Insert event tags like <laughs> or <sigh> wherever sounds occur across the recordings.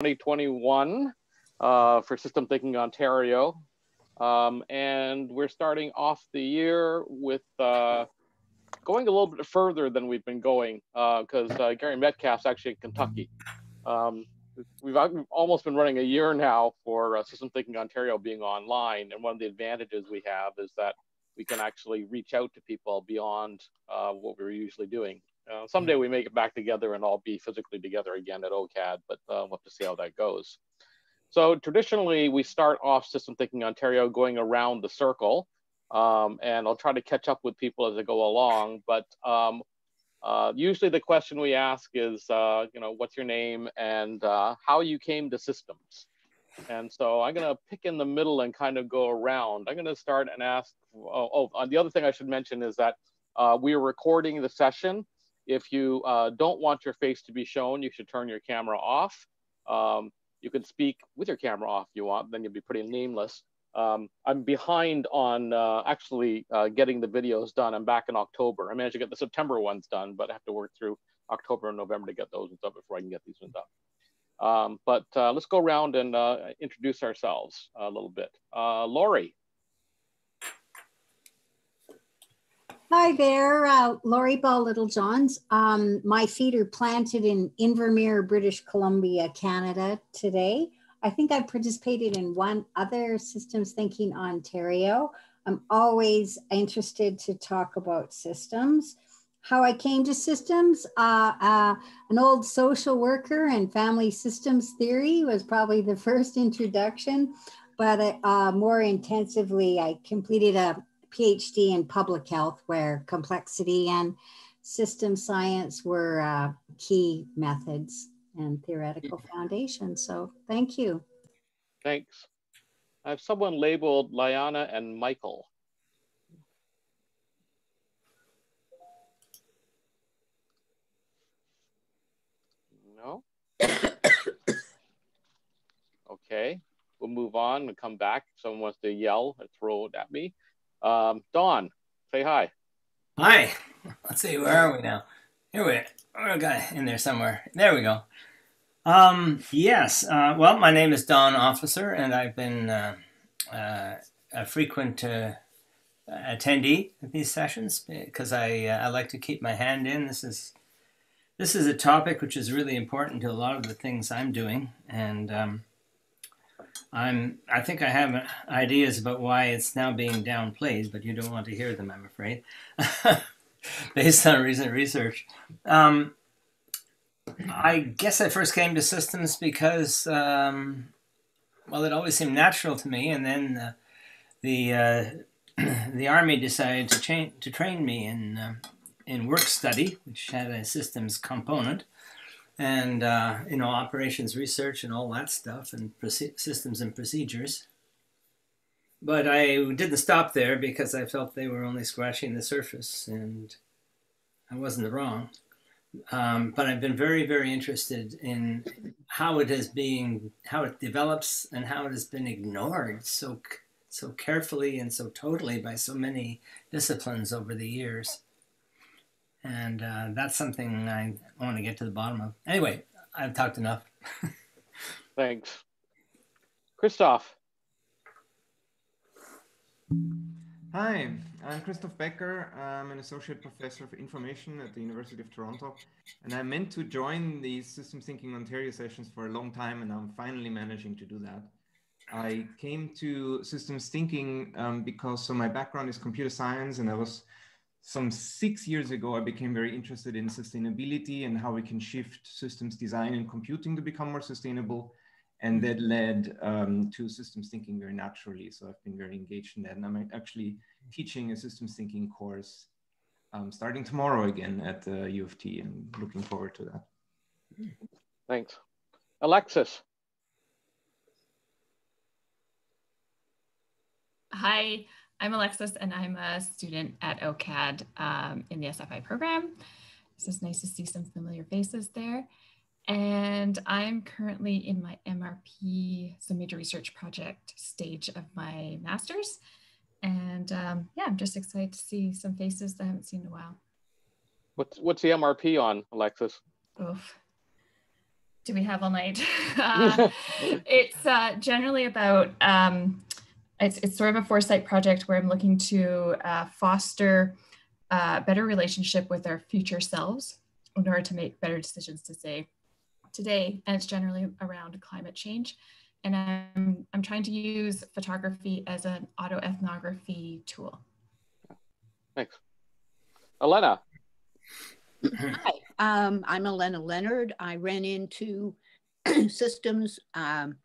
2021 uh, for System Thinking Ontario. Um, and we're starting off the year with uh, going a little bit further than we've been going because uh, uh, Gary Metcalf's actually in Kentucky. Um, we've almost been running a year now for uh, System Thinking Ontario being online. And one of the advantages we have is that we can actually reach out to people beyond uh, what we're usually doing. Uh, someday we make it back together and all be physically together again at OCAD, but uh, we'll have to see how that goes. So traditionally, we start off System Thinking Ontario going around the circle, um, and I'll try to catch up with people as I go along. But um, uh, usually, the question we ask is, uh, you know, what's your name and uh, how you came to systems. And so I'm going to pick in the middle and kind of go around. I'm going to start and ask. Oh, oh, uh, the other thing I should mention is that we are recording the session. If you uh, don't want your face to be shown, you should turn your camera off. Um, you can speak with your camera off if you want, then you'll be pretty nameless. Um, I'm behind on uh, actually uh, getting the videos done. I'm back in October. I managed to get the September ones done, but I have to work through October and November to get those ones up before I can get these ones up. Um, but uh, let's go around and uh, introduce ourselves a little bit. Uh, Hi there, uh, Lori Baugh Littlejohns. Um, my feet are planted in Invermere, British Columbia, Canada today. I think I've participated in one other Systems Thinking Ontario. I'm always interested to talk about systems. How I came to systems, uh, uh, an old social worker and family systems theory was probably the <laughs> first introduction, but uh, more intensively, I completed a PhD in public health, where complexity and system science were uh, key methods and theoretical foundations. So thank you. Thanks. I have someone labeled Liana and Michael. No? <coughs> okay, we'll move on and come back. If someone wants to yell or throw it at me. Um, Don, say hi. Hi. <laughs> Let's see, where are we now? Here we are. Oh, got in there somewhere. There we go. Um, yes. Uh, well, my name is Don Officer, and I've been uh, uh, a frequent uh, attendee at these sessions because I uh, I like to keep my hand in. This is this is a topic which is really important to a lot of the things I'm doing, and um, I'm. I think I have ideas about why it's now being downplayed, but you don't want to hear them, I'm afraid, <laughs> based on recent research. Um, I guess I first came to systems because, um, well, it always seemed natural to me, and then uh, the uh, <clears throat> the army decided to train to train me in uh, in work study, which had a systems component and uh, you know operations research and all that stuff and systems and procedures. But i didn't stop there because i felt they were only scratching the surface and i wasn't wrong. Um, but i've been very very interested in how it is being how it develops and how it has been ignored so so carefully and so totally by so many disciplines over the years and uh, that's something I want to get to the bottom of. Anyway, I've talked enough. <laughs> Thanks, Christoph. Hi, I'm Christoph Becker. I'm an associate professor of information at the University of Toronto, and I meant to join the Systems Thinking Ontario sessions for a long time, and I'm finally managing to do that. I came to systems thinking um, because so my background is computer science, and I was some six years ago, I became very interested in sustainability and how we can shift systems design and computing to become more sustainable. And that led um, to systems thinking very naturally. So I've been very engaged in that. And I'm actually teaching a systems thinking course um, starting tomorrow again at the U of T and looking forward to that. Thanks. Alexis. Hi, I'm Alexis, and I'm a student at OCAD um, in the SFI program. So it's nice to see some familiar faces there. And I'm currently in my MRP, so major research project stage of my master's. And um, yeah, I'm just excited to see some faces that I haven't seen in a while. What's, what's the MRP on, Alexis? Oof. do we have all night? <laughs> uh, <laughs> it's uh, generally about, um, it's, it's sort of a foresight project where I'm looking to uh, foster a better relationship with our future selves in order to make better decisions to say today. And it's generally around climate change. And I'm, I'm trying to use photography as an autoethnography tool. Thanks. Allenna. <clears throat> Hi, um, I'm Allenna Leonard. I ran into <clears throat> systems, um,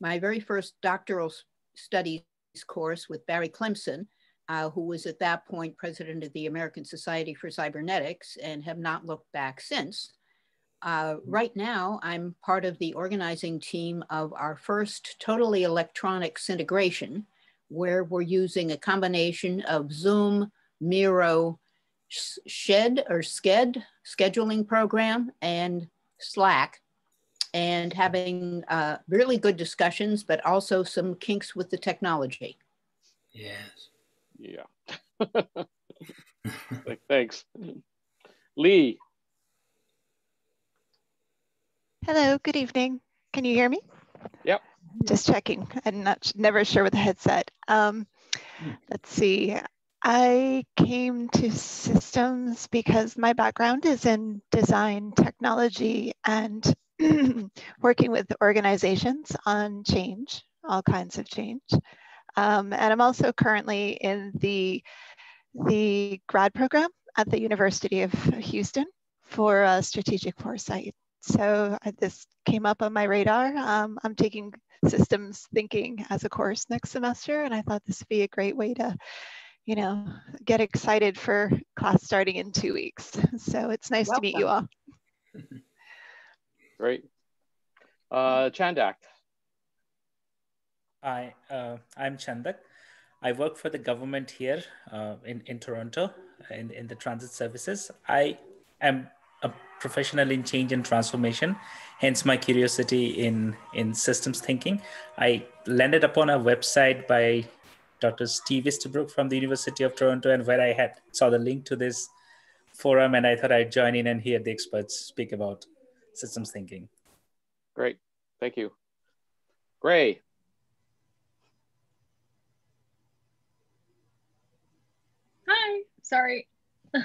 my very first doctoral studies course with Barry Clemson, uh, who was at that point president of the American Society for Cybernetics and have not looked back since. Uh, right now, I'm part of the organizing team of our first totally electronic integration, where we're using a combination of Zoom, Miro, Shed or Sked scheduling program and Slack and having uh, really good discussions, but also some kinks with the technology. Yes. Yeah. <laughs> Thanks. Lee. Hello, good evening. Can you hear me? Yep. Just checking. I'm not never sure with the headset. Um, let's see. I came to systems because my background is in design technology and <clears throat> working with organizations on change, all kinds of change. Um, and I'm also currently in the, the grad program at the University of Houston for uh, strategic foresight. So uh, this came up on my radar. Um, I'm taking systems thinking as a course next semester, and I thought this would be a great way to you know, get excited for class starting in two weeks. <laughs> So it's nice Welcome. to meet you all. <laughs> Great. Uh, Chandak. Hi, uh, I'm Chandak. I work for the government here uh, in, in Toronto in, in the transit services. I am a professional in change and transformation, hence my curiosity in, in systems thinking. I landed upon a website by Dr. Steve Easterbrook from the University of Toronto, and where I had saw the link to this forum, and I thought I'd join in and hear the experts speak about systems thinking. Great, thank you. Gray. Hi, sorry. <laughs>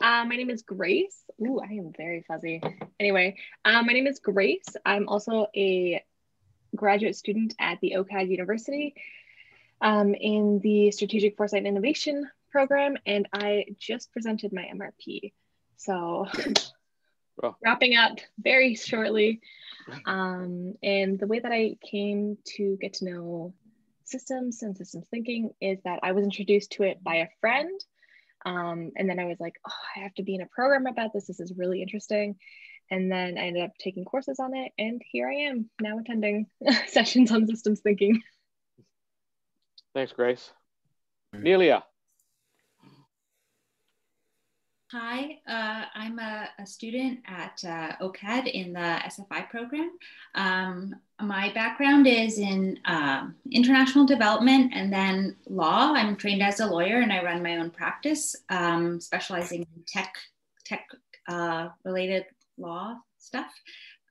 Uh, my name is Grace. Ooh, I am very fuzzy. Anyway, uh, my name is Grace. I'm also a graduate student at the OCAD University um, in the Strategic Foresight and Innovation Program, and I just presented my MRP. So <laughs> well. wrapping up very shortly. Um, and the way that I came to get to know systems and systems thinking is that I was introduced to it by a friend. Um, and then I was like, oh, I have to be in a program about this. This is really interesting. And then I ended up taking courses on it. And here I am now attending <laughs> sessions on systems thinking. Thanks, Grace. Nelia. Hi, uh, I'm a, a, student at uh, OCAD in the SFI program. Um, my background is in uh, international development and then law. I'm trained as a lawyer and I run my own practice, um, specializing in tech, tech uh, related law stuff.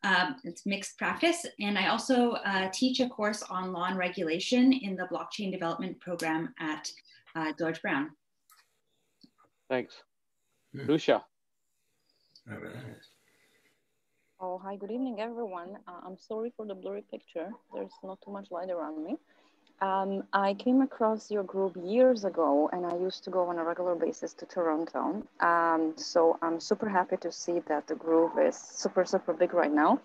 Um, it's mixed practice. And I also uh, teach a course on law and regulation in the blockchain development program at uh, George Brown. Thanks. Hmm. Lucia. Oh, hi, good evening, everyone. Uh, I'm sorry for the blurry picture. There's not too much light around me. Um, I came across your group years ago and I used to go on a regular basis to Toronto. Um, so I'm super happy to see that the group is super, super big right now.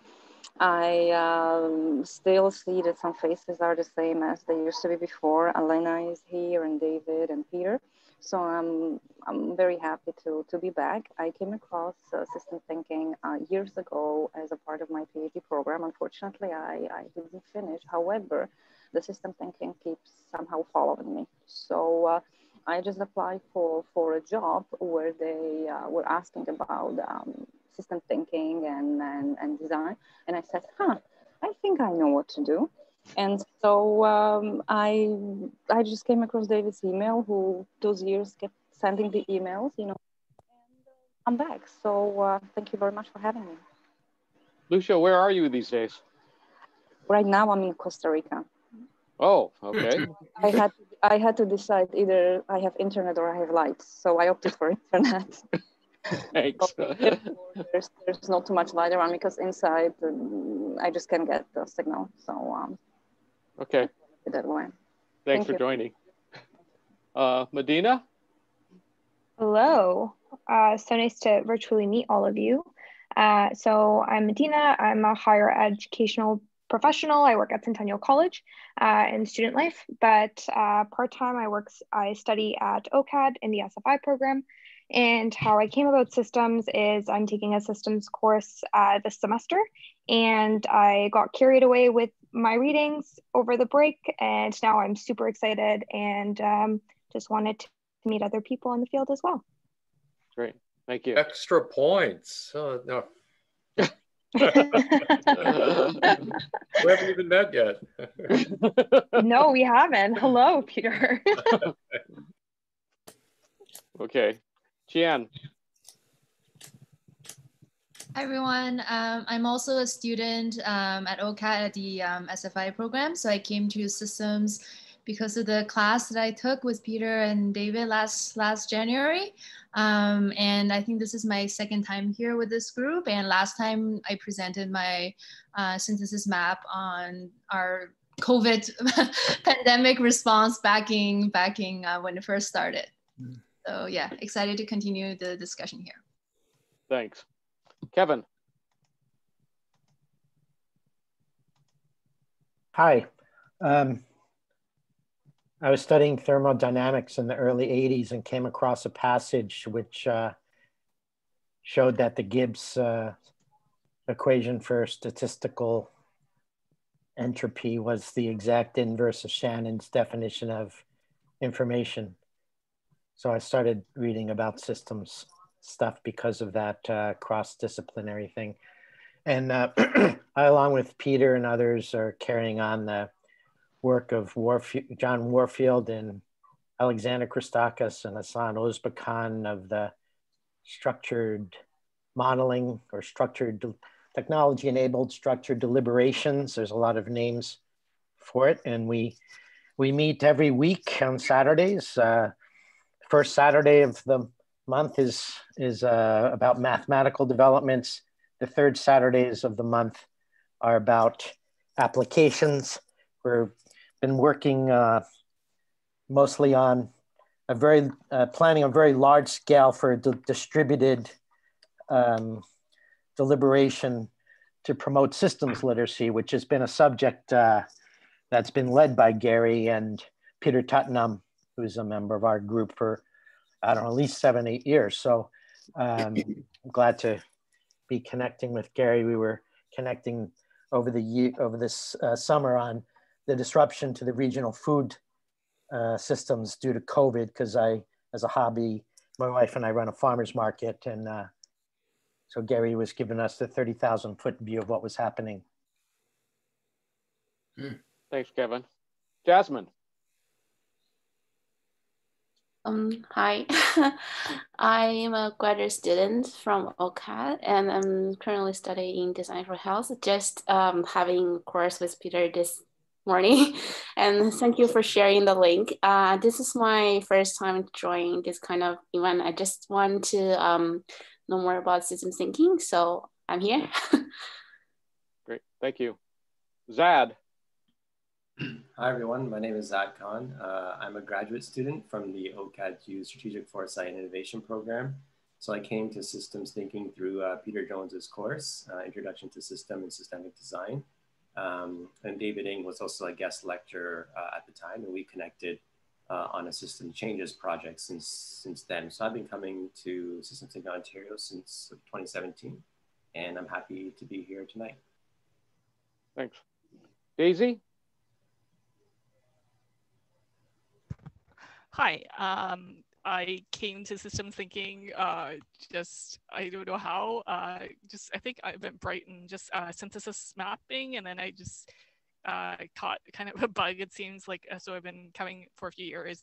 I um, still see that some faces are the same as they used to be before. Allenna is here and David and Peter. So I'm, I'm very happy to, to be back. I came across uh, system thinking uh, years ago as a part of my PhD program. Unfortunately, I, I didn't finish. However, the system thinking keeps somehow following me. So uh, I just applied for, for a job where they uh, were asking about um, system thinking and, and, and design. And I said, huh, I think I know what to do. And so um, I, I just came across David's email, who those years kept sending the emails, you know, and uh, I'm back. So uh, thank you very much for having me. Lucia, where are you these days? Right now, I'm in Costa Rica. Oh, okay. I had I had to decide either I have internet or I have lights, so I opted for internet. <laughs> Thanks. <laughs> there's, there's not too much light around because inside um, I just can't get the signal. So um, okay. That way. Thanks Thank for you. joining. Uh, Medina? Hello. Uh, so nice to virtually meet all of you. Uh, so I'm Medina. I'm a higher educational professional. I work at Centennial College uh, in student life, but uh, part-time I work, I study at OCAD in the SFI program. And how I came about systems is I'm taking a systems course uh, this semester, and I got carried away with my readings over the break, and now I'm super excited and um, just wanted to meet other people in the field as well. Great. Thank you. Extra points. Oh, no. <laughs> we haven't even met yet. no, we haven't. Hello, Peter. <laughs> okay. Jian. Hi everyone, um, I'm also a student um, at OCAD at the um, SFI program. So I came to systems because of the class that I took with Peter and David last last January. Um, and I think this is my second time here with this group. And last time I presented my uh, synthesis map on our COVID <laughs> pandemic response backing backing uh, when it first started. So yeah, excited to continue the discussion here. Thanks. Kevin. Hi. Um, I was studying thermodynamics in the early 80s and came across a passage which uh, showed that the Gibbs uh, equation for statistical entropy was the exact inverse of Shannon's definition of information. So I started reading about systems stuff because of that uh, cross-disciplinary thing. And uh, <clears throat> I, along with Peter and others, are carrying on the work of Warf- John Warfield and Alexander Christakis and Hasan Ozbekhan of the structured modeling or structured technology-enabled structured deliberations. There's a lot of names for it, and we we meet every week on Saturdays. Uh, first Saturday of the month is is uh, about mathematical developments. The third Saturdays of the month are about applications. We've been working uh, mostly on a very uh, planning a very large scale for distributed um, deliberation to promote systems literacy, which has been a subject uh, that's been led by Gary and Peter Tuddenham, who's a member of our group for I don't know, at least seven, eight years. So um, I'm <clears throat> glad to be connecting with Gary. We were connecting over the year, over this uh, summer on the disruption to the regional food uh, systems due to COVID. Because I, as a hobby, my wife and I run a farmers market, and uh, so Gary was giving us the thirty thousand foot view of what was happening. Thanks, Kevin. Jasmine. Um, hi, <laughs> I am a graduate student from OCAD and I'm currently studying design for health. Just um, having a course with Peter this morning <laughs> and thank you for sharing the link. Uh, this is my first time joining this kind of event. I just want to um, know more about system thinking, so I'm here. <laughs> Great, thank you. Zad. <clears throat> Hi, everyone. My name is Zad Khan. Uh, I'm a graduate student from the OCAD Strategic Foresight and Innovation Program. So I came to systems thinking through uh, Peter Jones's course, uh, Introduction to System and Systemic Design. Um, and David Ing was also a guest lecturer uh, at the time, and we connected uh, on a system changes project since, since then. So I've been coming to Systems Thinking Ontario since 2017, and I'm happy to be here tonight. Thanks. Daisy? Hi, um, I came to systems thinking uh, just, I don't know how, uh, just I think I went Brighton, just uh, synthesis mapping, and then I just uh, caught kind of a bug, it seems like, uh, so I've been coming for a few years.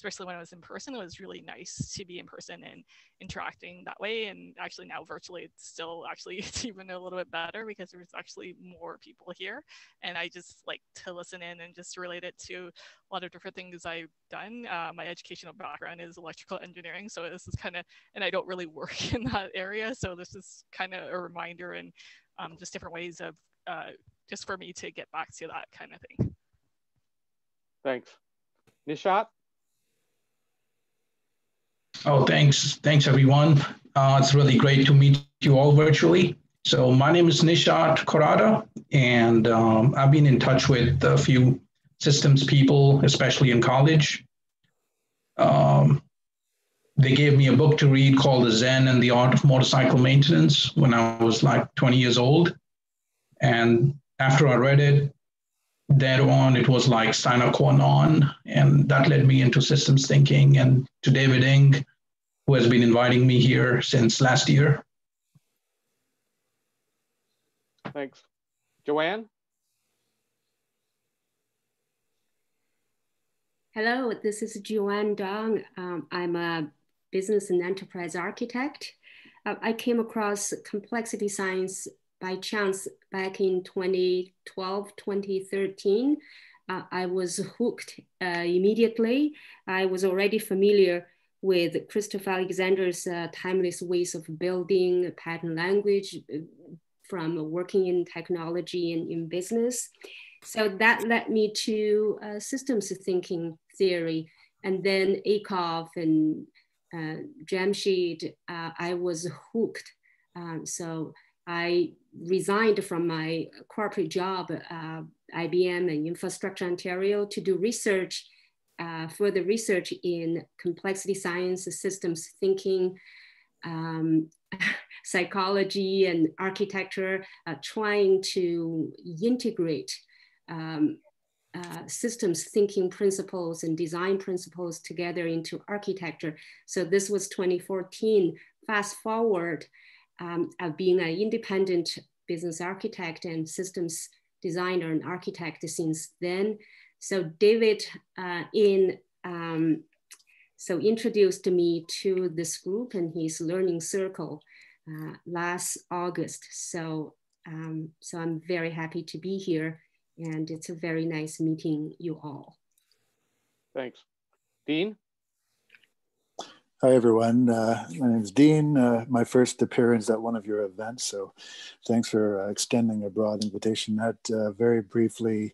Especially when I was in person, it was really nice to be in person and interacting that way. And actually now virtually, it's still actually <laughs> it's even a little bit better because there's actually more people here. And I just like to listen in and just relate it to a lot of different things I've done. Uh, my educational background is electrical engineering. So this is kind of, and I don't really work <laughs> in that area. So this is kind of a reminder and um, just different ways of uh, just for me to get back to that kind of thing. Thanks. Nishat? Oh, thanks. Thanks, everyone. Uh, it's really great to meet you all virtually. So my name is Nishat Korada, and um, I've been in touch with a few systems people, especially in college. Um, they gave me a book to read called The Zen and the Art of Motorcycle Maintenance when I was like 20 years old. And after I read it, thereon it was like sine qua non. And that led me into systems thinking and to David Ing, who has been inviting me here since last year. Thanks. Joanne? Hello, this is Joanne Dong. Um, I'm a business and enterprise architect. Uh, I came across complexity science by chance back in 2012, 2013. Uh, I was hooked uh, immediately. I was already familiar with Christopher Alexander's uh, timeless ways of building pattern language uh, from working in technology and in business. So that led me to uh, systems thinking theory. And then Ackoff and uh, Jamshid, uh, I was hooked. Um, so I resigned from my corporate job, uh, IBM and Infrastructure Ontario, to do research, uh, further research in complexity science, systems thinking, um, <laughs> psychology, and architecture, uh, trying to integrate um, uh, systems thinking principles and design principles together into architecture. So this was 2014. Fast forward, um, of being an independent business architect and systems designer and architect since then. So David uh, in um, so introduced me to this group and his learning circle uh, last August. So um, so I'm very happy to be here and it's a very nice meeting you all. Thanks. Dean? Hi, everyone. Uh, my name is Dean. Uh, my first appearance at one of your events, so thanks for uh, extending a broad invitation. That uh, very briefly,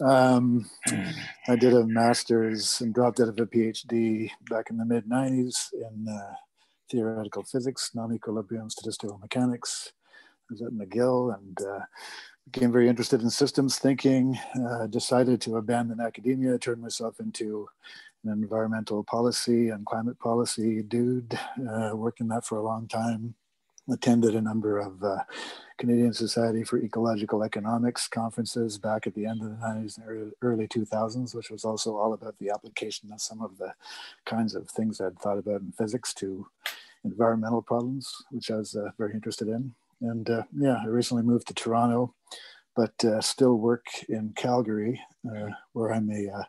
um, I did a master's and dropped out of a PhD back in the mid 90s in uh, theoretical physics, non equilibrium statistical mechanics. I was at McGill and uh, became very interested in systems thinking, decided to abandon academia, turn myself into an environmental policy and climate policy dude, uh, worked in that for a long time. Attended a number of uh, Canadian Society for Ecological Economics conferences back at the end of the 90s and early 2000s, which was also all about the application of some of the kinds of things I'd thought about in physics to environmental problems, which I was uh, very interested in. And uh, yeah, I recently moved to Toronto, but uh, still work in Calgary, uh, where I'm a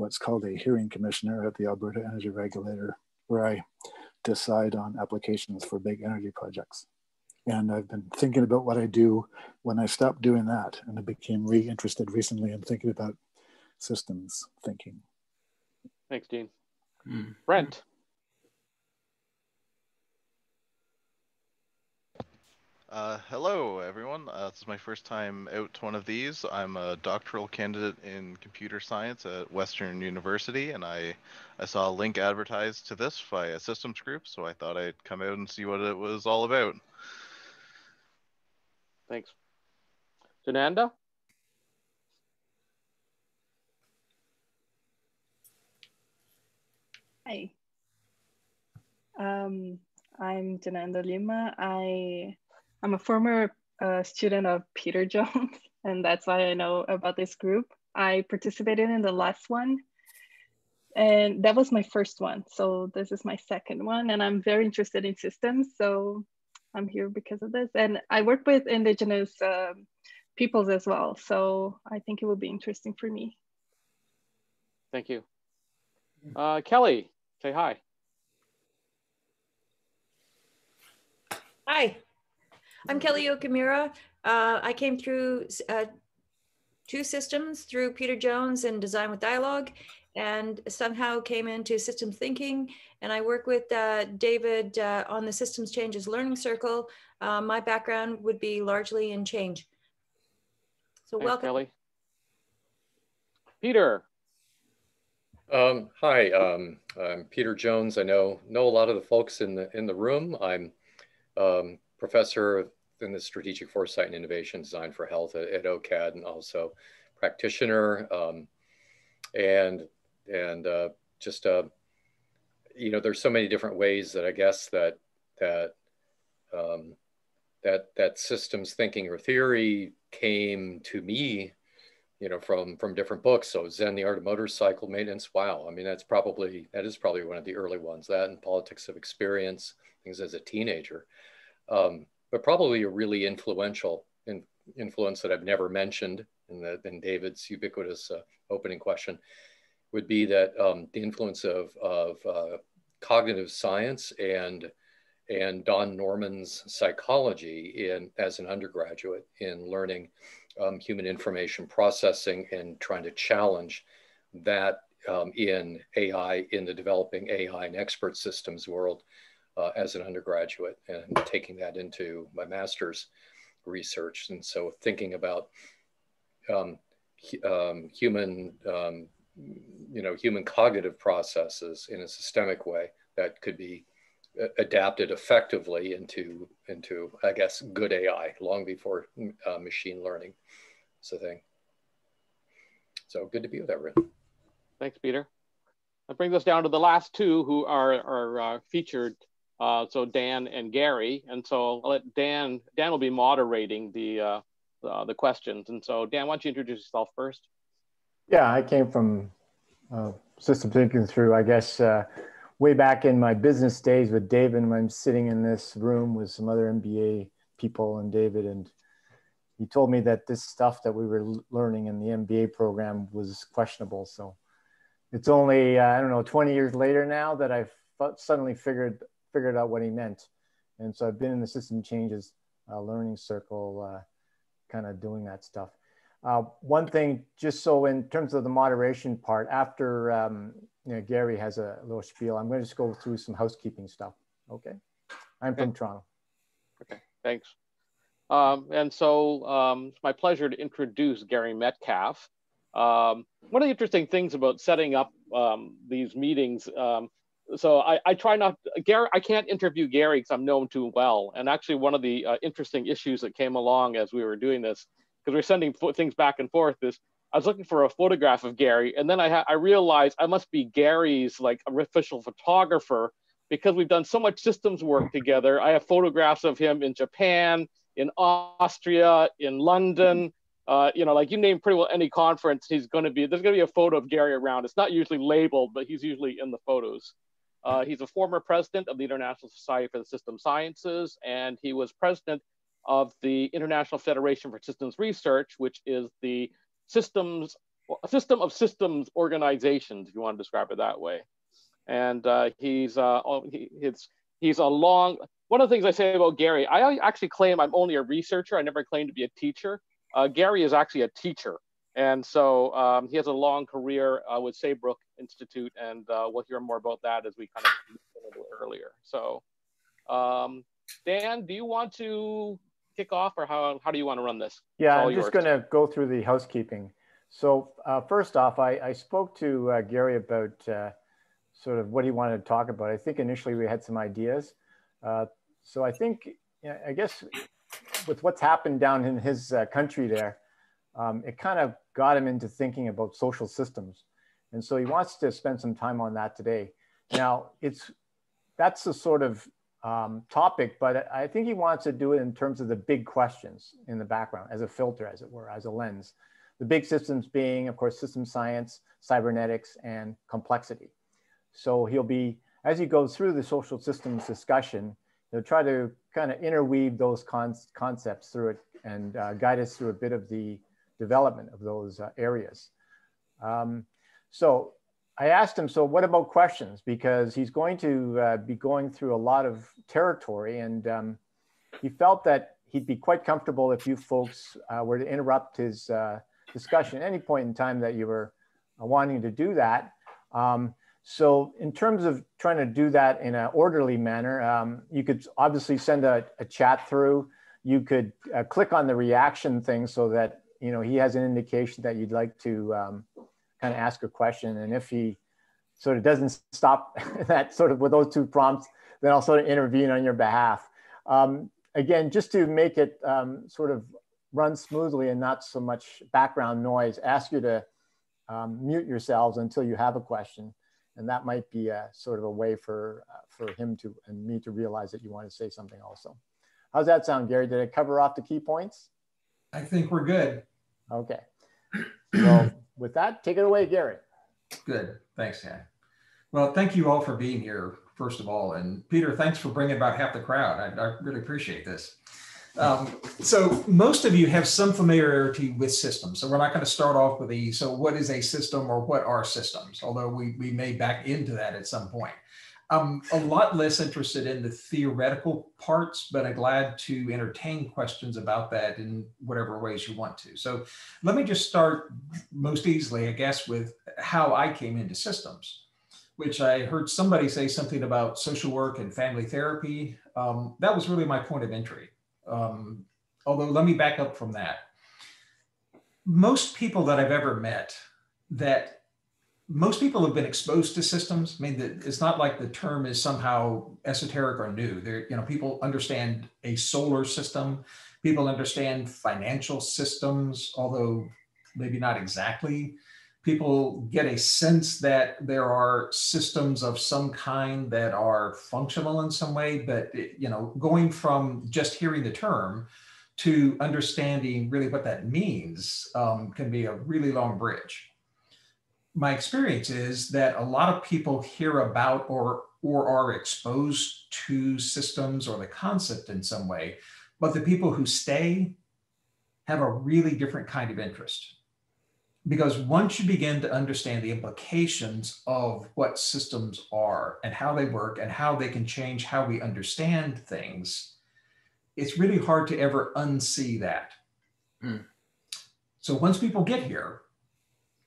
what's called a hearing commissioner at the Alberta Energy Regulator, where I decide on applications for big energy projects. And I've been thinking about what I do when I stopped doing that. And I became re-interested recently in thinking about systems thinking. Thanks, Dean. Mm. Brent. Uh, hello, everyone. Uh, this is my first time out to one of these. I'm a doctoral candidate in computer science at Western University, and I, I saw a link advertised to this by a systems group, so I thought I'd come out and see what it was all about. Thanks. Jananda? Hi. Um, I'm Jananda Lima. I I'm a former uh, student of Peter <laughs> Jones, and that's why I know about this group. I participated in the last one, and that was my first one. So this is my second one, and I'm very interested in systems. So I'm here because of this. And I work with Indigenous uh, peoples as well. So I think it will be interesting for me. Thank you. Uh, Kelly, say hi. Hi, I'm Kelly Okamura. Uh, I came through uh, two systems through Peter Jones and Design with Dialogue and somehow came into systems thinking. And I work with uh, David uh, on the Systems Changes Learning Circle. Uh, my background would be largely in change. So Thanks, welcome. Kelly. Peter. Um, hi, um, I'm Peter Jones. I know know a lot of the folks in the in the room. I'm um, professor in the Strategic Foresight and Innovation Design for Health at, at OCAD, and also practitioner. Um, and and uh, just uh, you know, there's so many different ways that I guess that that um, that that systems thinking or theory came to me you know, from from different books. So Zen, the Art of Motorcycle Maintenance. Wow, I mean, that's probably that is probably one of the early ones. That and Politics of Experience, things as a teenager, um, but probably a really influential in, influence that I've never mentioned in the in David's ubiquitous uh, opening question would be that um, the influence of of uh, cognitive science and and Don Norman's psychology in as an undergraduate in learning um, human information processing and trying to challenge that um, in AI, in the developing AI and expert systems world uh, as an undergraduate and taking that into my master's research. And so thinking about um, um human, um, you know, human cognitive processes in a systemic way that could be adapted effectively into into I guess good AI long before uh, machine learning is a thing. So good to be with everyone. Thanks, Peter. That brings us down to the last two who are are uh, featured. Uh, so Dan and Gary, and so I'll let Dan. Dan will be moderating the uh, the, the questions, and so Dan, why don't you introduce yourself first? Yeah, I came from uh, system thinking through, I guess, uh, way back in my business days with David, when I'm sitting in this room with some other MBA people and David, and he told me that this stuff that we were learning in the MBA program was questionable. So it's only uh, I don't know 20 years later now that I've suddenly figured figured out what he meant, and so I've been in the system changes uh, learning circle, uh, kind of doing that stuff. Uh, one thing, just so in terms of the moderation part, after um, you know, Gary has a little spiel. I'm going to just go through some housekeeping stuff. Okay. I'm from Toronto. Okay, thanks. Um, and so um, it's my pleasure to introduce Gary Metcalf. Um, one of the interesting things about setting up um, these meetings, um, so I, I, try not, Gary, I can't interview Gary because I'm known too well. And actually one of the uh, interesting issues that came along as we were doing this, because we're sending things back and forth is I was looking for a photograph of Gary, and then I ha- I realized I must be Gary's like official photographer because we've done so much systems work together. I have photographs of him in Japan, in Austria, in London. Uh, you know, like you name pretty well any conference, he's going to be. There's going to be a photo of Gary around. It's not usually labeled, but he's usually in the photos. Uh, he's a former president of the International Society for the System Sciences, and he was president of the International Federation for Systems Research, which is the systems, system of systems organizations, if you want to describe it that way. And uh, he's, uh, oh, he, it's, he's a long, one of the things I say about Gary, I actually claim I'm only a researcher. I never claim to be a teacher. Uh, Gary is actually a teacher. And so um, he has a long career uh, with Saybrook Institute, and uh, we'll hear more about that as we kind of a little earlier. So, um, Dan, do you want to kick off or how, how do you want to run this? Yeah, I'm just going to go through the housekeeping. So uh, first off, I, I spoke to uh, Gary about uh, sort of what he wanted to talk about. I think initially we had some ideas. Uh, so I think, I guess with what's happened down in his uh, country there, um, it kind of got him into thinking about social systems. And so he wants to spend some time on that today. Now, it's that's the sort of um, topic, but I think he wants to do it in terms of the big questions in the background as a filter, as it were, as a lens. The big systems being, of course, system science, cybernetics, and complexity. So he'll be, as he goes through the social systems discussion, he'll try to kind of interweave those con concepts through it and uh, guide us through a bit of the development of those uh, areas. Um, so I asked him, so what about questions? Because he's going to uh, be going through a lot of territory, and um, he felt that he'd be quite comfortable if you folks uh, were to interrupt his uh, discussion at any point in time that you were uh, wanting to do that. Um, so in terms of trying to do that in an orderly manner, um, you could obviously send a, a chat through. You could uh, click on the reaction thing so that you know he has an indication that you'd like to um, kind of ask a question. And if he sort of doesn't stop <laughs> that sort of with those two prompts, then I'll sort of intervene on your behalf. Um, again, just to make it um, sort of run smoothly and not so much background noise, ask you to um, mute yourselves until you have a question. And that might be a sort of a way for, uh, for him to and me to realize that you want to say something also. How's that sound, Gary? Did I cover off the key points? I think we're good. Okay. So with that, take it away, Gary. Good. Thanks, Dan. Well, thank you all for being here, first of all. And Peter, thanks for bringing about half the crowd. I, I really appreciate this. Um, so most of you have some familiarity with systems. So we're not going to start off with the, so what is a system or what are systems? Although we, we may back into that at some point. I'm a lot less interested in the theoretical parts, but I'm glad to entertain questions about that in whatever ways you want to. So let me just start most easily, I guess, with how I came into systems, which I heard somebody say something about social work and family therapy. Um, that was really my point of entry. Um, although let me back up from that. Most people that I've ever met that most people have been exposed to systems. I mean, the, it's not like the term is somehow esoteric or new. There, you know, people understand a solar system. People understand financial systems, although maybe not exactly. People get a sense that there are systems of some kind that are functional in some way, but it, you know, going from just hearing the term to understanding really what that means um, can be a really long bridge my experience is that a lot of people hear about or or are exposed to systems or the concept in some way, but the people who stay have a really different kind of interest. Because once you begin to understand the implications of what systems are and how they work and how they can change how we understand things, it's really hard to ever unsee that. Mm. So once people get here,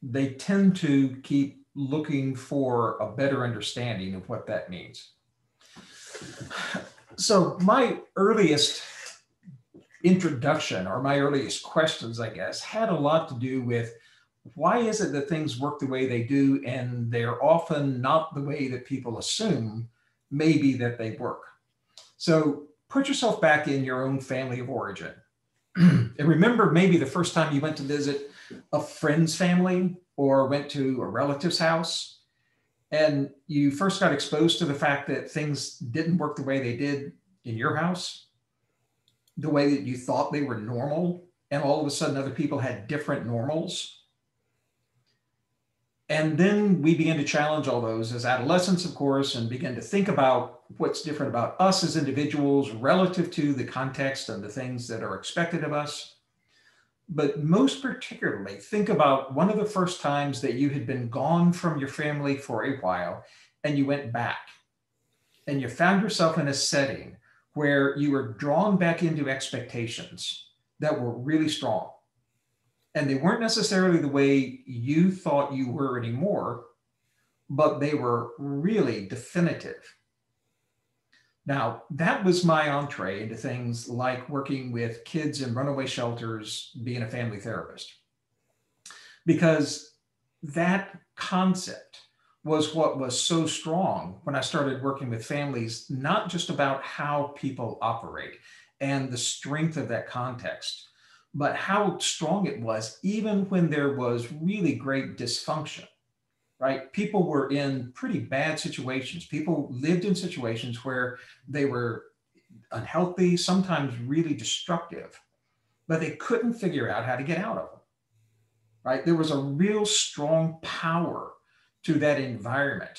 they tend to keep looking for a better understanding of what that means. So, my earliest introduction or my earliest questions, I guess, had a lot to do with why is it that things work the way they do and they're often not the way that people assume maybe that they work. So, put yourself back in your own family of origin. <clears throat> and remember maybe the first time you went to visit a friend's family or went to a relative's house and you first got exposed to the fact that things didn't work the way they did in your house, the way that you thought they were normal, and all of a sudden other people had different normals. And then we began to challenge all those as adolescents, of course, and begin to think about what's different about us as individuals relative to the context and the things that are expected of us but most particularly, think about one of the first times that you had been gone from your family for a while and you went back and you found yourself in a setting where you were drawn back into expectations that were really strong. And they weren't necessarily the way you thought you were anymore, but they were really definitive now, that was my entree into things like working with kids in runaway shelters, being a family therapist. Because that concept was what was so strong when I started working with families, not just about how people operate and the strength of that context, but how strong it was, even when there was really great dysfunction right? People were in pretty bad situations. People lived in situations where they were unhealthy, sometimes really destructive, but they couldn't figure out how to get out of them, right? There was a real strong power to that environment,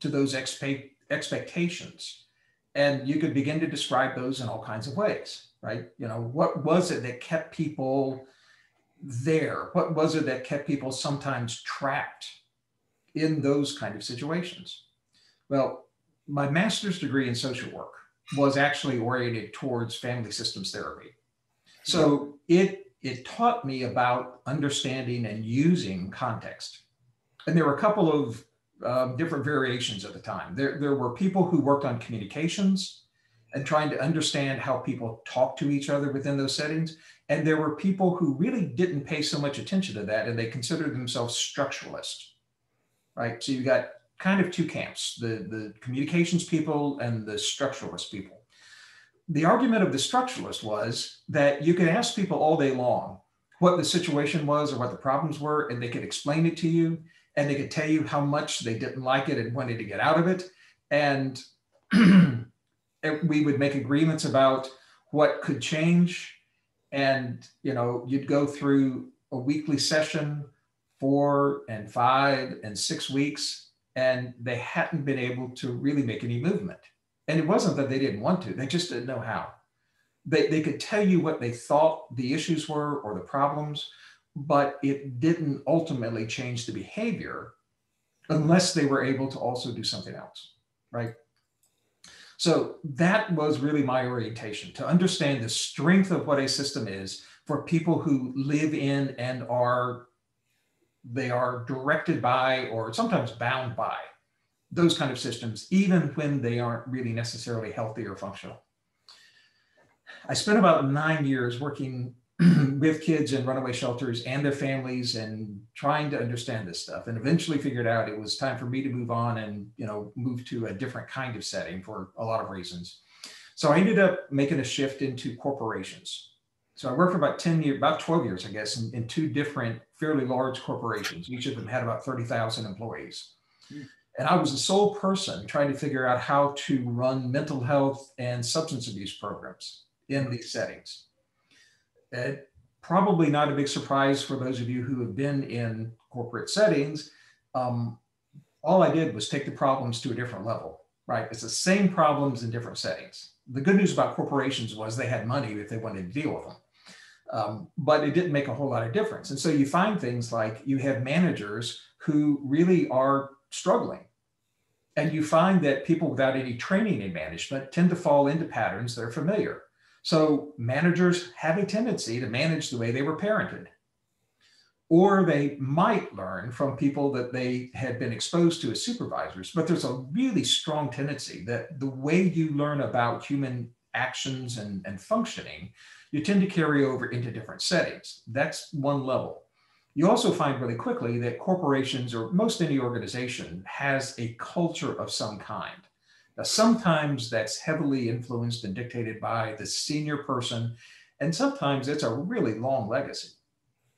to those expe- expectations. And you could begin to describe those in all kinds of ways, right? You know, what was it that kept people there? What was it that kept people sometimes trapped? In those kind of situations? Well, my master's degree in social work was actually oriented towards family systems therapy. So it, it taught me about understanding and using context. And there were a couple of um, different variations at the time. There, there were people who worked on communications and trying to understand how people talk to each other within those settings. And there were people who really didn't pay so much attention to that and they considered themselves structuralist, right? So you've got kind of two camps, the, the communications people and the structuralist people. The argument of the structuralist was that you could ask people all day long what the situation was or what the problems were, and they could explain it to you, and they could tell you how much they didn't like it and wanted to get out of it. And <clears throat> we would make agreements about what could change and you know you'd go through a weekly session four and five and six weeks and they hadn't been able to really make any movement. And it wasn't that they didn't want to they just didn't know how. They, they could tell you what they thought the issues were or the problems but it didn't ultimately change the behavior unless they were able to also do something else right? So that was really my orientation to understand the strength of what a system is for people who live in and are they are directed by or sometimes bound by those kind of systems, even when they aren't really necessarily healthy or functional. I spent about nine years working <clears throat> with kids in runaway shelters and their families and trying to understand this stuff. And eventually figured out it was time for me to move on and you know move to a different kind of setting for a lot of reasons. So i ended up making a shift into corporations. So i worked for about 10 years about 12 years i guess in, in two different fairly large corporations each of them had about 30000 employees mm. and i was the sole person trying to figure out how to run mental health and substance abuse programs in these settings probably not a big surprise for those of you who have been in corporate settings. Um, all I did was take the problems to a different level, right? It's the same problems in different settings. The good news about corporations was they had money if they wanted to deal with them. Um, but it didn't make a whole lot of difference. And so you find things like you have managers who really are struggling. And you find that people without any training in management tend to fall into patterns that are familiar. So managers have a tendency to manage the way they were parented. Or they might learn from people that they had been exposed to as supervisors. But there's a really strong tendency that the way you learn about human actions and, and functioning, you tend to carry over into different settings. That's one level. You also find really quickly that corporations or most any organization has a culture of some kind. Now, sometimes that's heavily influenced and dictated by the senior person, and sometimes it's a really long legacy,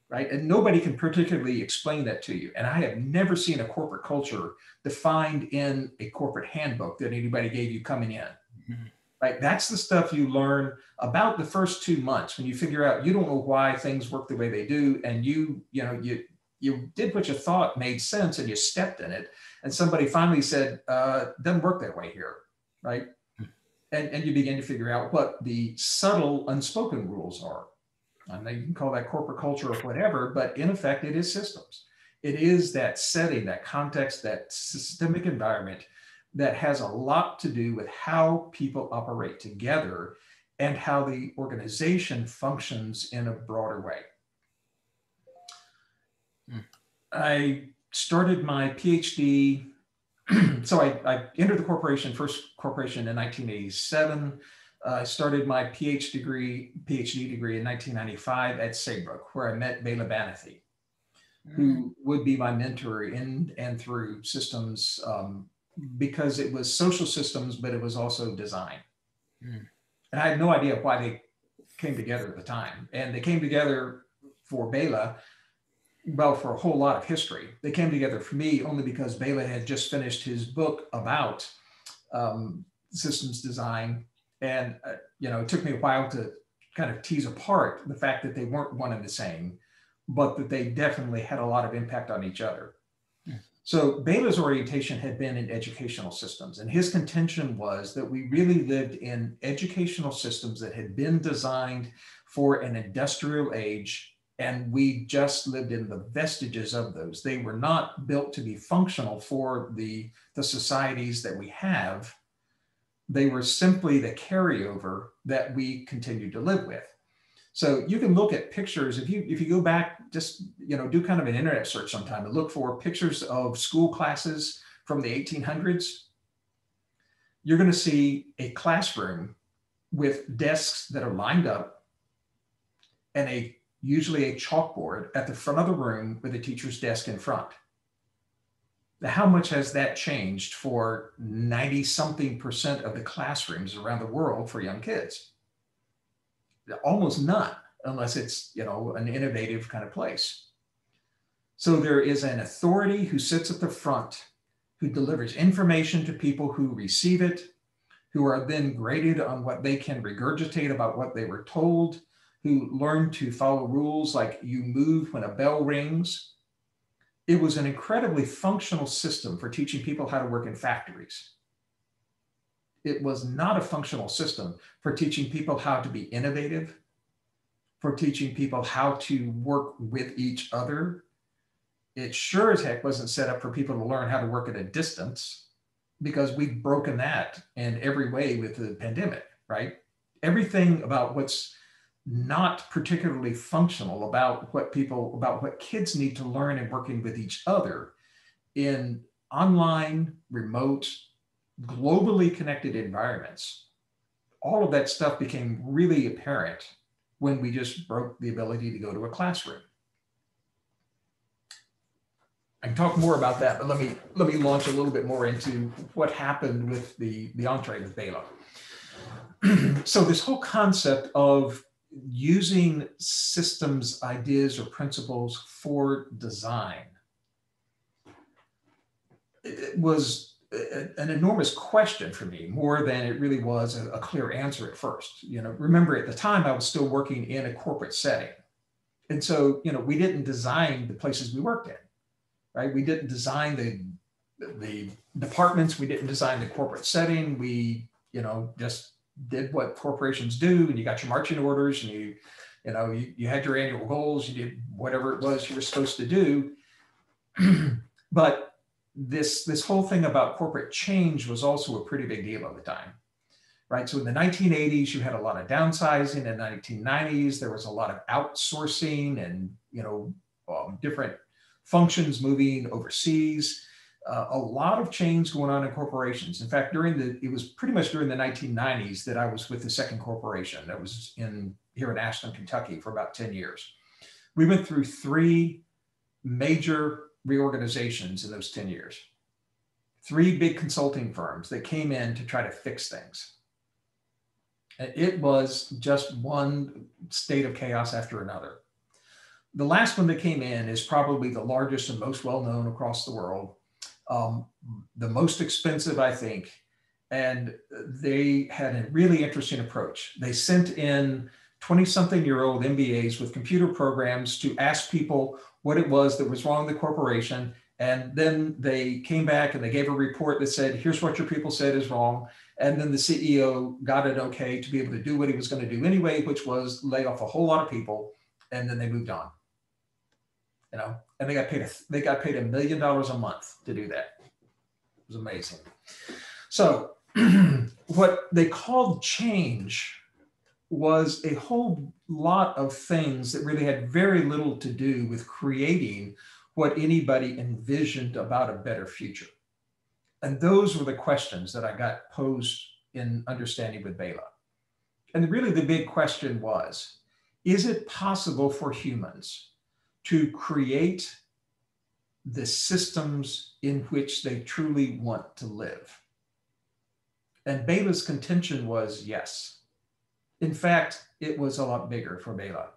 right? And nobody can particularly explain that to you. And I have never seen a corporate culture defined in a corporate handbook that anybody gave you coming in. Mm-hmm. Right? That's the stuff you learn about the first two months when you figure out you don't know why things work the way they do, and you, you know, you you did what you thought made sense and you stepped in it and somebody finally said, uh, doesn't work that way here, right? And, and you begin to figure out what the subtle unspoken rules are. I know you can call that corporate culture or whatever, but in effect, it is systems. It is that setting, that context, that systemic environment that has a lot to do with how people operate together and how the organization functions in a broader way. Mm. I started my PhD. <clears throat> so I, I, entered the corporation, first corporation in 1987. Uh, I started my PhD degree, PhD degree in 1995 at Saybrook, where I met Bela Banathy, mm. who would be my mentor in and through systems um, because it was social systems, but it was also design. Mm. And I had no idea why they came together at the time. And they came together for Bela well, for a whole lot of history. They came together for me only because Bela had just finished his book about um, systems design. And, uh, you know, it took me a while to kind of tease apart the fact that they weren't one and the same, but that they definitely had a lot of impact on each other. So Bela's orientation had been in educational systems, and his contention was that we really lived in educational systems that had been designed for an industrial age And we just lived in the vestiges of those. They were not built to be functional for the, the societies that we have. They were simply the carryover that we continued to live with. So you can look at pictures if you if you go back, just you know, do kind of an internet search sometime and look for pictures of school classes from the 1800s. You're going to see a classroom with desks that are lined up and a usually a chalkboard at the front of the room with a teacher's desk in front. How much has that changed for 90 something percent of the classrooms around the world for young kids? Almost none, unless it's, you know, an innovative kind of place. So there is an authority who sits at the front, who delivers information to people who receive it, who are then graded on what they can regurgitate about what they were told, who learn to follow rules like you move when a bell rings. It was an incredibly functional system for teaching people how to work in factories. It was not a functional system for teaching people how to be innovative, for teaching people how to work with each other. It sure as heck wasn't set up for people to learn how to work at a distance because we've broken that in every way with the pandemic, right? Everything about what's not particularly functional about what people about what kids need to learn in working with each other in online remote globally connected environments all of that stuff became really apparent when we just broke the ability to go to a classroom I can talk more about that, but let me let me launch a little bit more into what happened with the the entree with Bela. <clears throat> so this whole concept of using systems, ideas, or principles for design it an enormous question for me more than it really was a, a, clear answer at first. You know remember at the time i was still working in a corporate setting. And so you know we didn't design the places we worked in right? We didn't design the the departments. We didn't design the corporate setting. We you know just did what corporations do and you got your marching orders and you you know you, you had your annual goals you did whatever it was you were supposed to do. <clears throat> But this this whole thing about corporate change was also a pretty big deal at the time right so in the 1980s you had a lot of downsizing in the 1990s there was a lot of outsourcing and you know um, different functions moving overseas uh, a lot of change going on in corporations. In fact, during the it was pretty much during the 1990s that I was with the second corporation that was in here in Ashland, Kentucky for about 10 years. We went through three major reorganizations in those 10 years. Three big consulting firms that came in to try to fix things. It was just one state of chaos after another. The last one that came in is probably the largest and most well known across the world um, the most expensive, I think. And they had a really interesting approach. They sent in 20 something year old MBAs with computer programs to ask people what it was that was wrong with the corporation. And then they came back and they gave a report that said, here's what your people said is wrong. And then the CEO got it okay to be able to do what he was going to do anyway, which was lay off a whole lot of people. And then they moved on you know, and they got paid a, they got paid a million dollars a month to do that. It was amazing. So <clears throat> what they called change was a whole lot of things that really had very little to do with creating what anybody envisioned about a better future. And those were the questions that I got posed in understanding with Bela. And really the big question was, is it possible for humans to create the systems in which they truly want to live? And Bela's contention was yes. In fact, it was a lot bigger for Bela.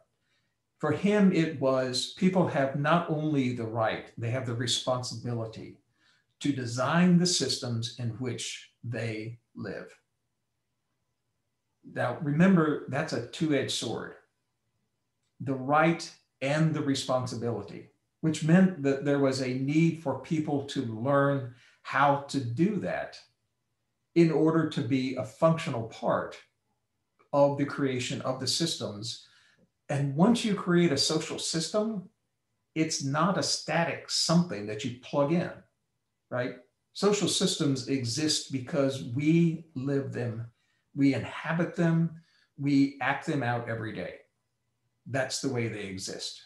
For him, it was people have not only the right, they have the responsibility to design the systems in which they live. Now, remember, that's a two edged sword. The right and the responsibility, which meant that there was a need for people to learn how to do that in order to be a functional part of the creation of the systems And once you create a social system, it's not a static something that you plug in, right? Social systems exist because we live them, we inhabit them, we act them out every day. That's the way they exist.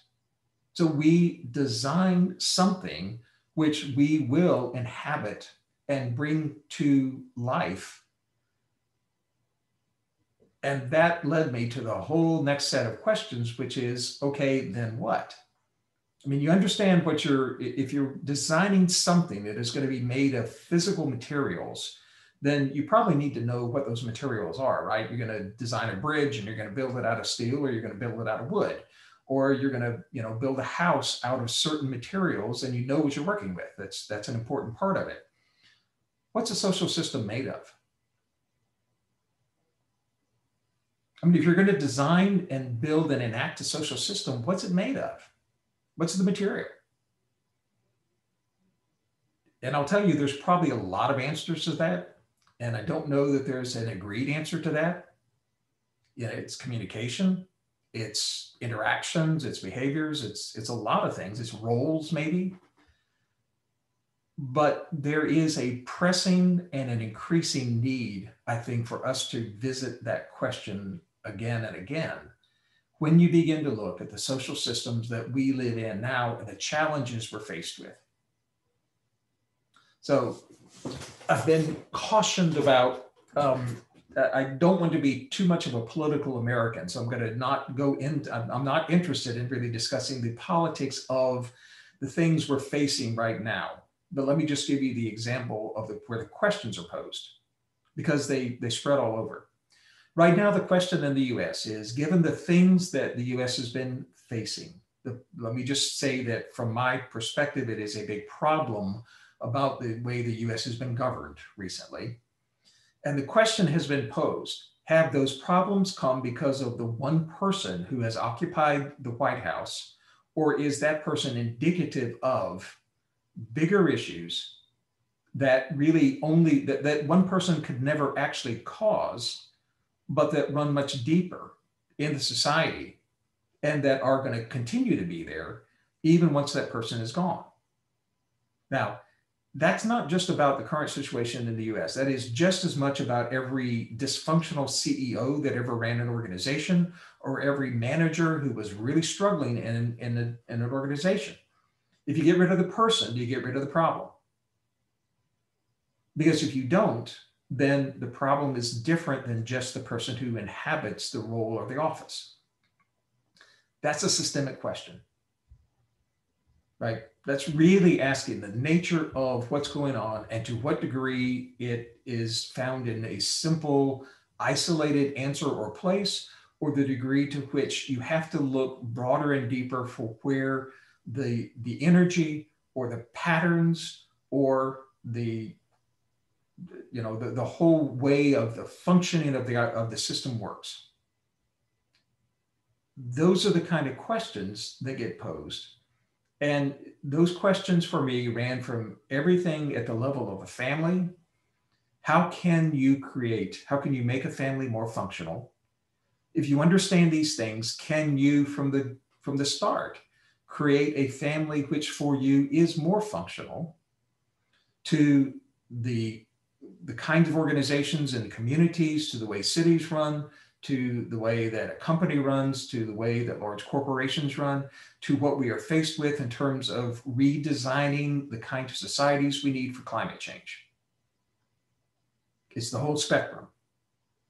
So we design something which we will inhabit and bring to life. And that led me to the whole next set of questions, which is okay, then what? I mean, you understand what you're, if you're designing something that is going to be made of physical materials, then you probably need to know what those materials are, right? You're going to design a bridge and you're going to build it out of steel or you're going to build it out of wood or you're going to you know build a house out of certain materials and you know what you're working with that's that's an important part of it what's a social system made of i mean if you're going to design and build and enact a social system what's it made of? What's the material? And i'll tell you there's probably a lot of answers to that and i don't know that there's an agreed answer to that. Yeah it's communication it's interactions, it's behaviors, it's it's a lot of things, it's roles maybe. But there is a pressing and an increasing need, I think, for us to visit that question again and again. When you begin to look at the social systems that we live in now and the challenges we're faced with. So I've been cautioned about um, I don't want to be too much of a political American, so I'm going to not go in. I'm not interested in really discussing the politics of the things we're facing right now. But let me just give you the example of the, where the questions are posed, because they they spread all over. Right now, the question in the U.S. is: given the things that the U.S. has been facing, the, let me just say that from my perspective, it is a big problem about the way the U.S. has been governed recently and the question has been posed have those problems come because of the one person who has occupied the White House, or is that person indicative of bigger issues that really only that, that one person could never actually cause, but that run much deeper in the society and that are going to continue to be there even once that person is gone? Now, that's not just about the current situation in the US. That is just as much about every dysfunctional CEO that ever ran an organization or every manager who was really struggling in, in, a, in an organization. If you get rid of the person, do you get rid of the problem. Because if you don't, then the problem is different than just the person who inhabits the role or the office. That's a systemic question, right? that's really asking the nature of what's going on and to what degree it is found in a simple, isolated answer or place, or the degree to which you have to look broader and deeper for where the, the energy or the patterns or the you know the, the whole way of the functioning of the of the system works those are the kind of questions that get posed and those questions for me ran from everything at the level of a family. How can you create, how can you make a family more functional? If you understand these things, can you from the from the start create a family which for you is more functional to the the kinds of organizations and communities, to the way cities run, to the way that a company runs, to the way that large corporations run, to what we are faced with in terms of redesigning the kind of societies we need for climate change. It's the whole spectrum,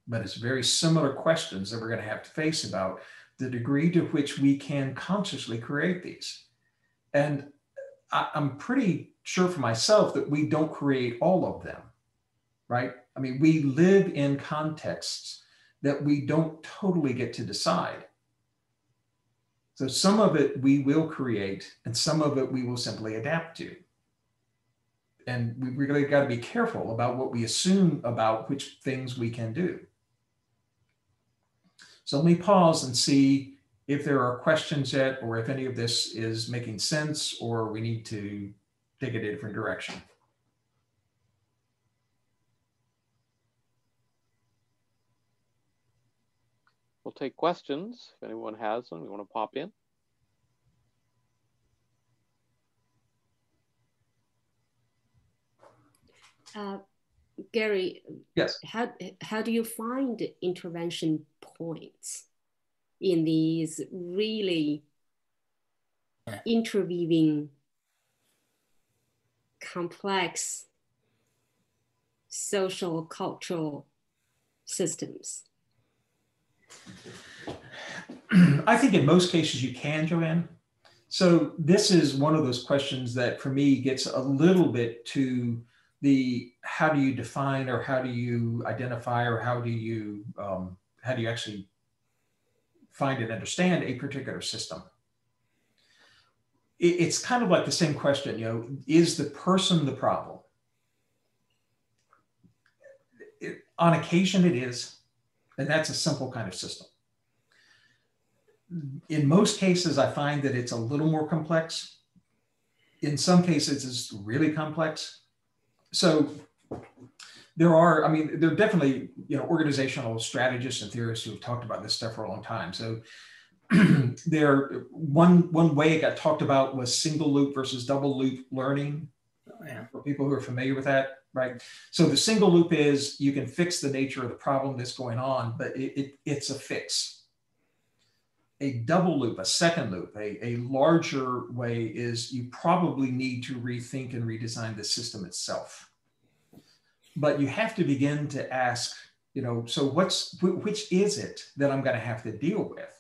but it's very similar questions that we're going to have to face about the degree to which we can consciously create these. And I, am pretty sure for myself that we don't create all of them, right? I mean, we live in contexts that we don't totally get to decide. So some of it we will create, and some of it we will simply adapt to. And we really got to be careful about what we assume about which things we can do. So let me pause and see if there are questions yet, or if any of this is making sense, or we need to take it a different direction. We'll take questions if anyone has them. You want to pop in? Uh, Gary, yes. How how do you find intervention points in these really interweaving, complex social cultural systems? <clears throat> I think in most cases you can, Joanne. So this is one of those questions that for me gets a little bit to the how do you define or how do you identify or how do you um, how do you actually find and understand a particular system? It, it's kind of like the same question you know is the person the problem? It, on occasion it is and that's a simple kind of system in most cases i find that it's a little more complex in some cases it's really complex so there are, I mean, there are definitely, you know, organizational strategists and theorists who have talked about this stuff for a long time. So <clears throat> there, one, one way it got talked about was single loop versus double loop learning. Oh, yeah. For people who are familiar with that, right? So the single loop is you can fix the nature of the problem that's going on, but it, it it's a fix. A double loop, a second loop, a, a larger way is you probably need to rethink and redesign the system itself. But you have to begin to ask, you know, so what's which is it that I'm going to have to deal with?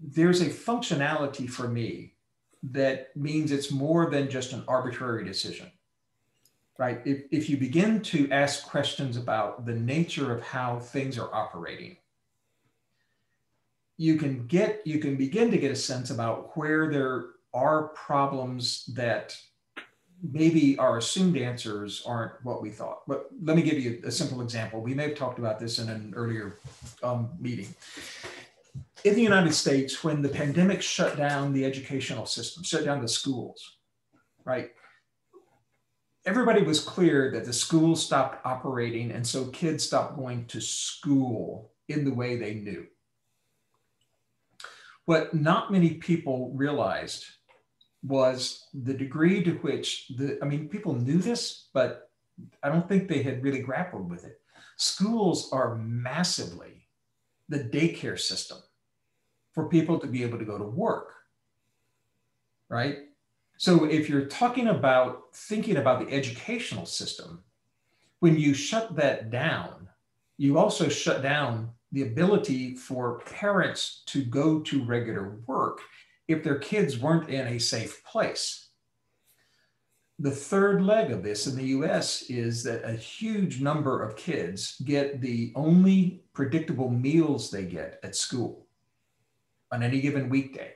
There's a functionality for me that means it's more than just an arbitrary decision right? If, if you begin to ask questions about the nature of how things are operating, you can get you can begin to get a sense about where there are problems that maybe our assumed answers aren't what we thought. But let me give you a simple example. We may have talked about this in an earlier um, meeting. In the United States, when the pandemic shut down the educational system, shut down the schools, right? Everybody was clear that the schools stopped operating, and so kids stopped going to school in the way they knew. What not many people realized was the degree to which the, I mean, people knew this, but I don't think they had really grappled with it. Schools are massively the daycare system for people to be able to go to work, right? So if you're talking about thinking about the educational system, when you shut that down, you also shut down the ability for parents to go to regular work if their kids weren't in a safe place. The third leg of this in the US is that a huge number of kids get the only predictable meals they get at school on any given weekday.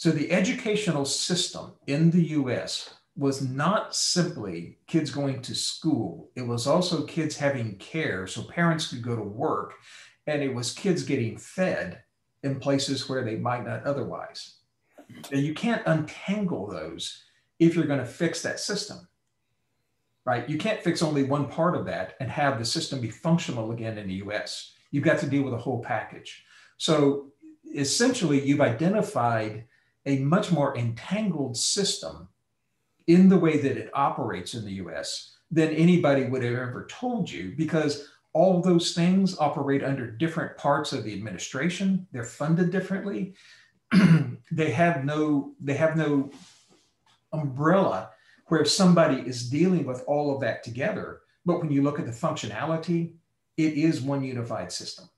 So the educational system in the US was not simply kids going to school, it was also kids having care so parents could go to work and it was kids getting fed in places where they might not otherwise. And you can't untangle those if you're going to fix that system, right? You can't fix only one part of that and have the system be functional again in the US. You've got to deal with a whole package. So essentially, you've identified a much more entangled system in the way that it operates in the US than anybody would have ever told you because all those things operate under different parts of the administration. They're funded differently. <clears throat> They have no they have no umbrella where somebody is dealing with all of that together. But when you look at the functionality it is one unified system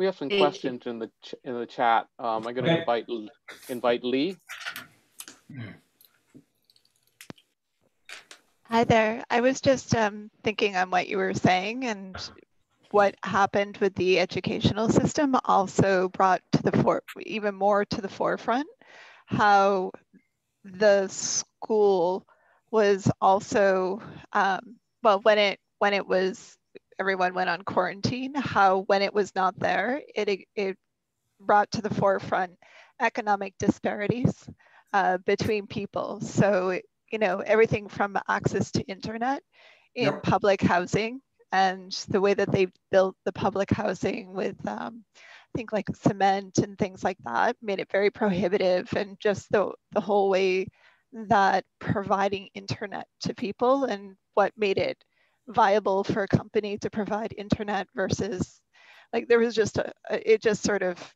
we have some questions in the in the chat um, i'm going to okay. invite invite lee mm. Hi there. I was just um, thinking on what you were saying and what happened with the educational system also brought to the fore, even more to the forefront, how the school was also, um, well, when it when it was everyone went on quarantine, how when it was not there, it it brought to the forefront economic disparities uh, between people. So you know, everything from access to internet in yep. public housing and the way that they've built the public housing with um, I think like cement and things like that made it very prohibitive and just the, the whole way that providing internet to people and what made it viable for a company to provide internet versus like there was just a, it just sort of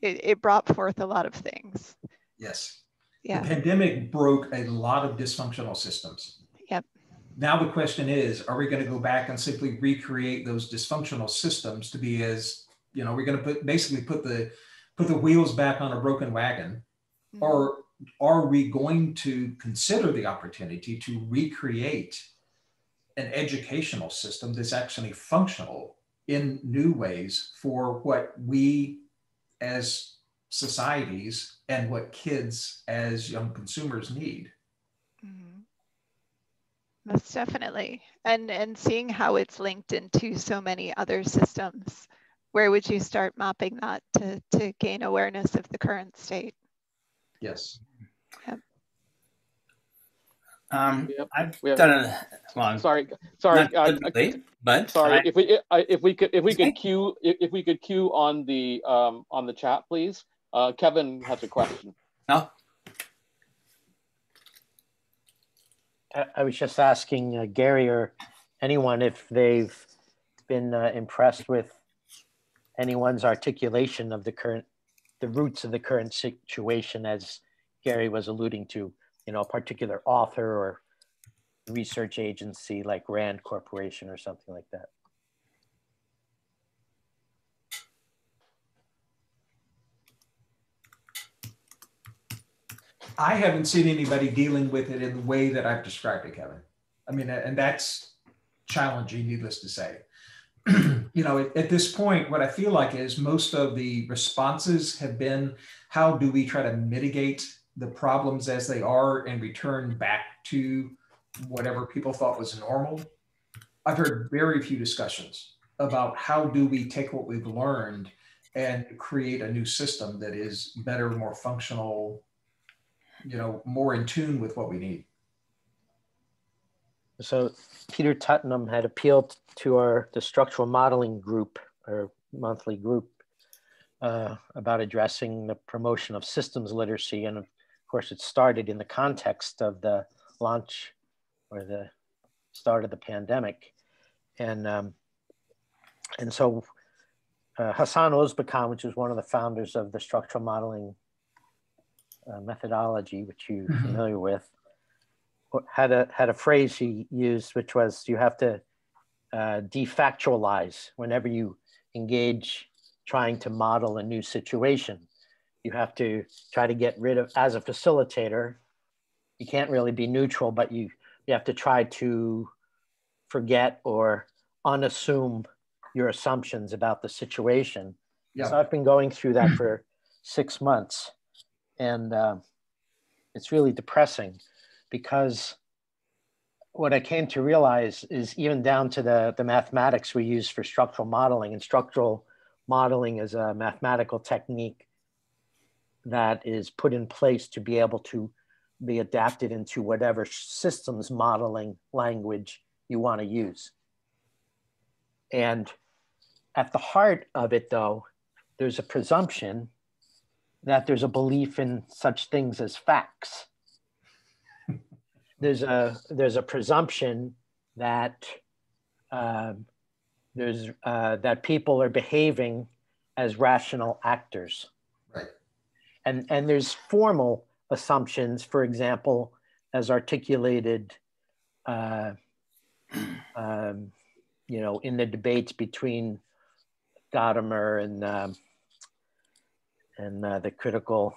it, it brought forth a lot of things. Yes. Yeah. the pandemic broke a lot of dysfunctional systems. Yep. Now the question is are we going to go back and simply recreate those dysfunctional systems to be as you know we're going to put basically put the put the wheels back on a broken wagon? Mm-hmm. or are we going to consider the opportunity to recreate an educational system that's actually functional in new ways for what we as societies and what kids as young consumers need mm-hmm. most definitely and and seeing how it's linked into so many other systems where would you start mapping that to, to gain awareness of the current state? Yes. Yep. Um, yep. I've we have, done a, well, sorry, sorry, uh, but sorry. I, if we if we could if we could cue if we could cue on the um on the chat, please. Uh, Kevin has a question. No. I, I was just asking uh, Gary or anyone if they've been uh, impressed with anyone's articulation of the current, the roots of the current situation, as Gary was alluding to, you know, a particular author or research agency like Rand Corporation or something like that. I haven't seen anybody dealing with it in the way that I've described it, Kevin. I mean, and that's challenging, needless to say. <clears throat> you know, at, at, this point, what I feel like is most of the responses have been how do we try to mitigate the problems as they are and return back to whatever people thought was normal? I've heard very few discussions about how do we take what we've learned and create a new system that is better, more functional, you know, more in tune with what we need. So Peter Tuddenham had appealed to our the structural modeling group, our monthly group, uh, about addressing the promotion of systems literacy. And course, it started in the context of the launch or the start of the pandemic. And, um, and so uh, Hasan Ozbekhan, which is one of the founders of the structural modeling uh, methodology, which you're mm-hmm. familiar with, had a had a phrase he used, which was you have to uh, defactualize whenever you engage trying to model a new situation. You have to try to get rid of, as a facilitator, you can't really be neutral, but you you have to try to forget or unassume your assumptions about the situation. Yeah. So I've been going through that for six months, and uh, it's really depressing because what I came to realize is even down to the, the mathematics we use for structural modeling, and structural modeling is a mathematical technique that is put in place to be able to be adapted into whatever systems modeling language you want to use. And at the heart of it, though, there's a presumption that there's a belief in such things as facts there's a there's a presumption that uh, there's uh, that people are behaving as rational actors. Right. And and there's formal assumptions, for example, as articulated, uh, <clears throat> um, you know, in the debates between Gadamer and um, and uh, the critical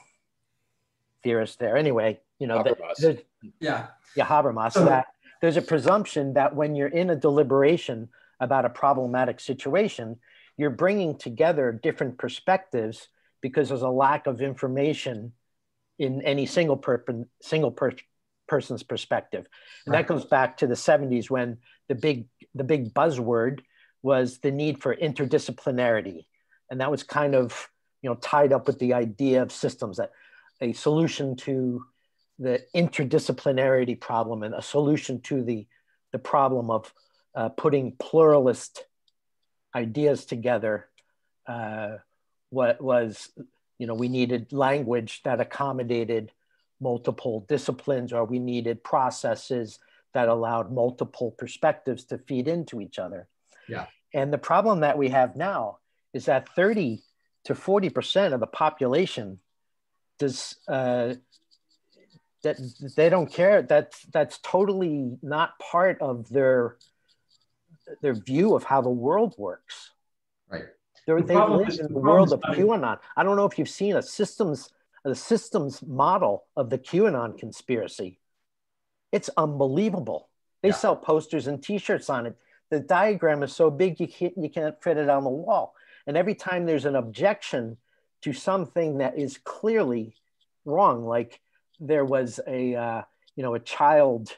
theorist there. Anyway, you know, the, yeah, yeah, Habermas, so, that there's a presumption that when you're in a deliberation about a problematic situation, you're bringing together different perspectives because there's a lack of information in any single, per- single per- person's perspective. And right. that goes back to the 70s when the big, the big buzzword was the need for interdisciplinarity. And that was kind of you know, tied up with the idea of systems that a solution to the interdisciplinarity problem and a solution to the, the problem of uh, putting pluralist ideas together uh, what was, you know, we needed language that accommodated multiple disciplines or we needed processes that allowed multiple perspectives to feed into each other. Yeah. And the problem that we have now is that 30 to 40% of the population does uh, that they don't care. That's that's totally not part of their their view of how the world works. They're, The they live in the the world of QAnon. I don't know if you've seen a systems a systems model of the QAnon conspiracy. It's unbelievable. They sell posters and T-shirts on it. The diagram is so big you can't you can't fit it on the wall. And every time there's an objection to something that is clearly wrong, like there was a uh, you know a child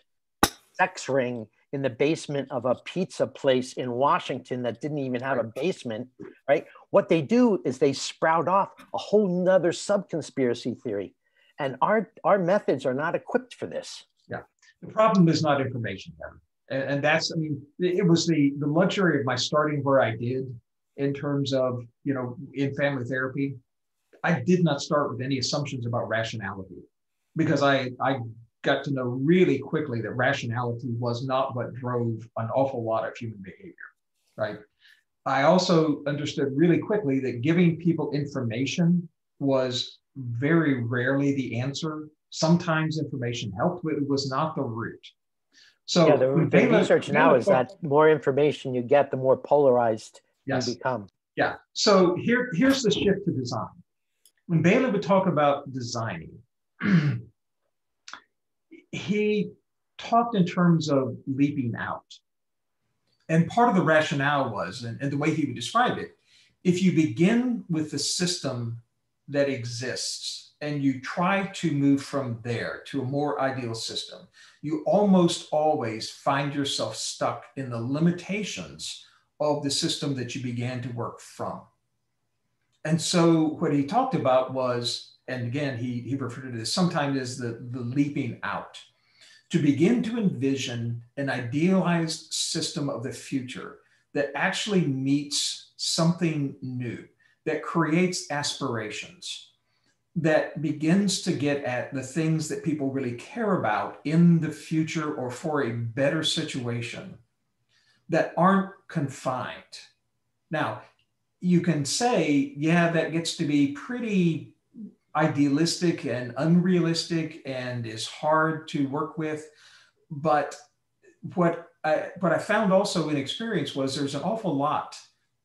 sex ring in the basement of a pizza place in Washington that didn't even have a basement, right? What they do is they sprout off a whole nother sub conspiracy theory. And our our methods are not equipped for this. Yeah. The problem is not information, Kevin. And, and that's, I mean, it it was the, the luxury of my starting where I did in terms of, you know, in family therapy. I did not start with any assumptions about rationality because I, I got to know really quickly that rationality was not what drove an awful lot of human behavior, right? I also understood really quickly that giving people information was very rarely the answer. Sometimes information helped, but it was not the root. So yeah, the, the research now is that more information you get, the more polarized Yes. you become. Yeah. So here, here's the shift to design. When Bela would talk about designing, <clears throat> he talked in terms of leaping out. And part of the rationale was, and, and the way he would describe it, if you begin with the system that exists and you try to move from there to a more ideal system, you almost always find yourself stuck in the limitations of the system that you began to work from. And so what he talked about was, and again, he, he referred to this sometimes as the, the leaping out, to begin to envision an idealized system of the future that actually meets something new, that creates aspirations, that begins to get at the things that people really care about in the future or for a better situation that aren't confined. Now, you can say, yeah, that gets to be pretty idealistic and unrealistic and is hard to work with. But what I, what I found also in experience was there's an awful lot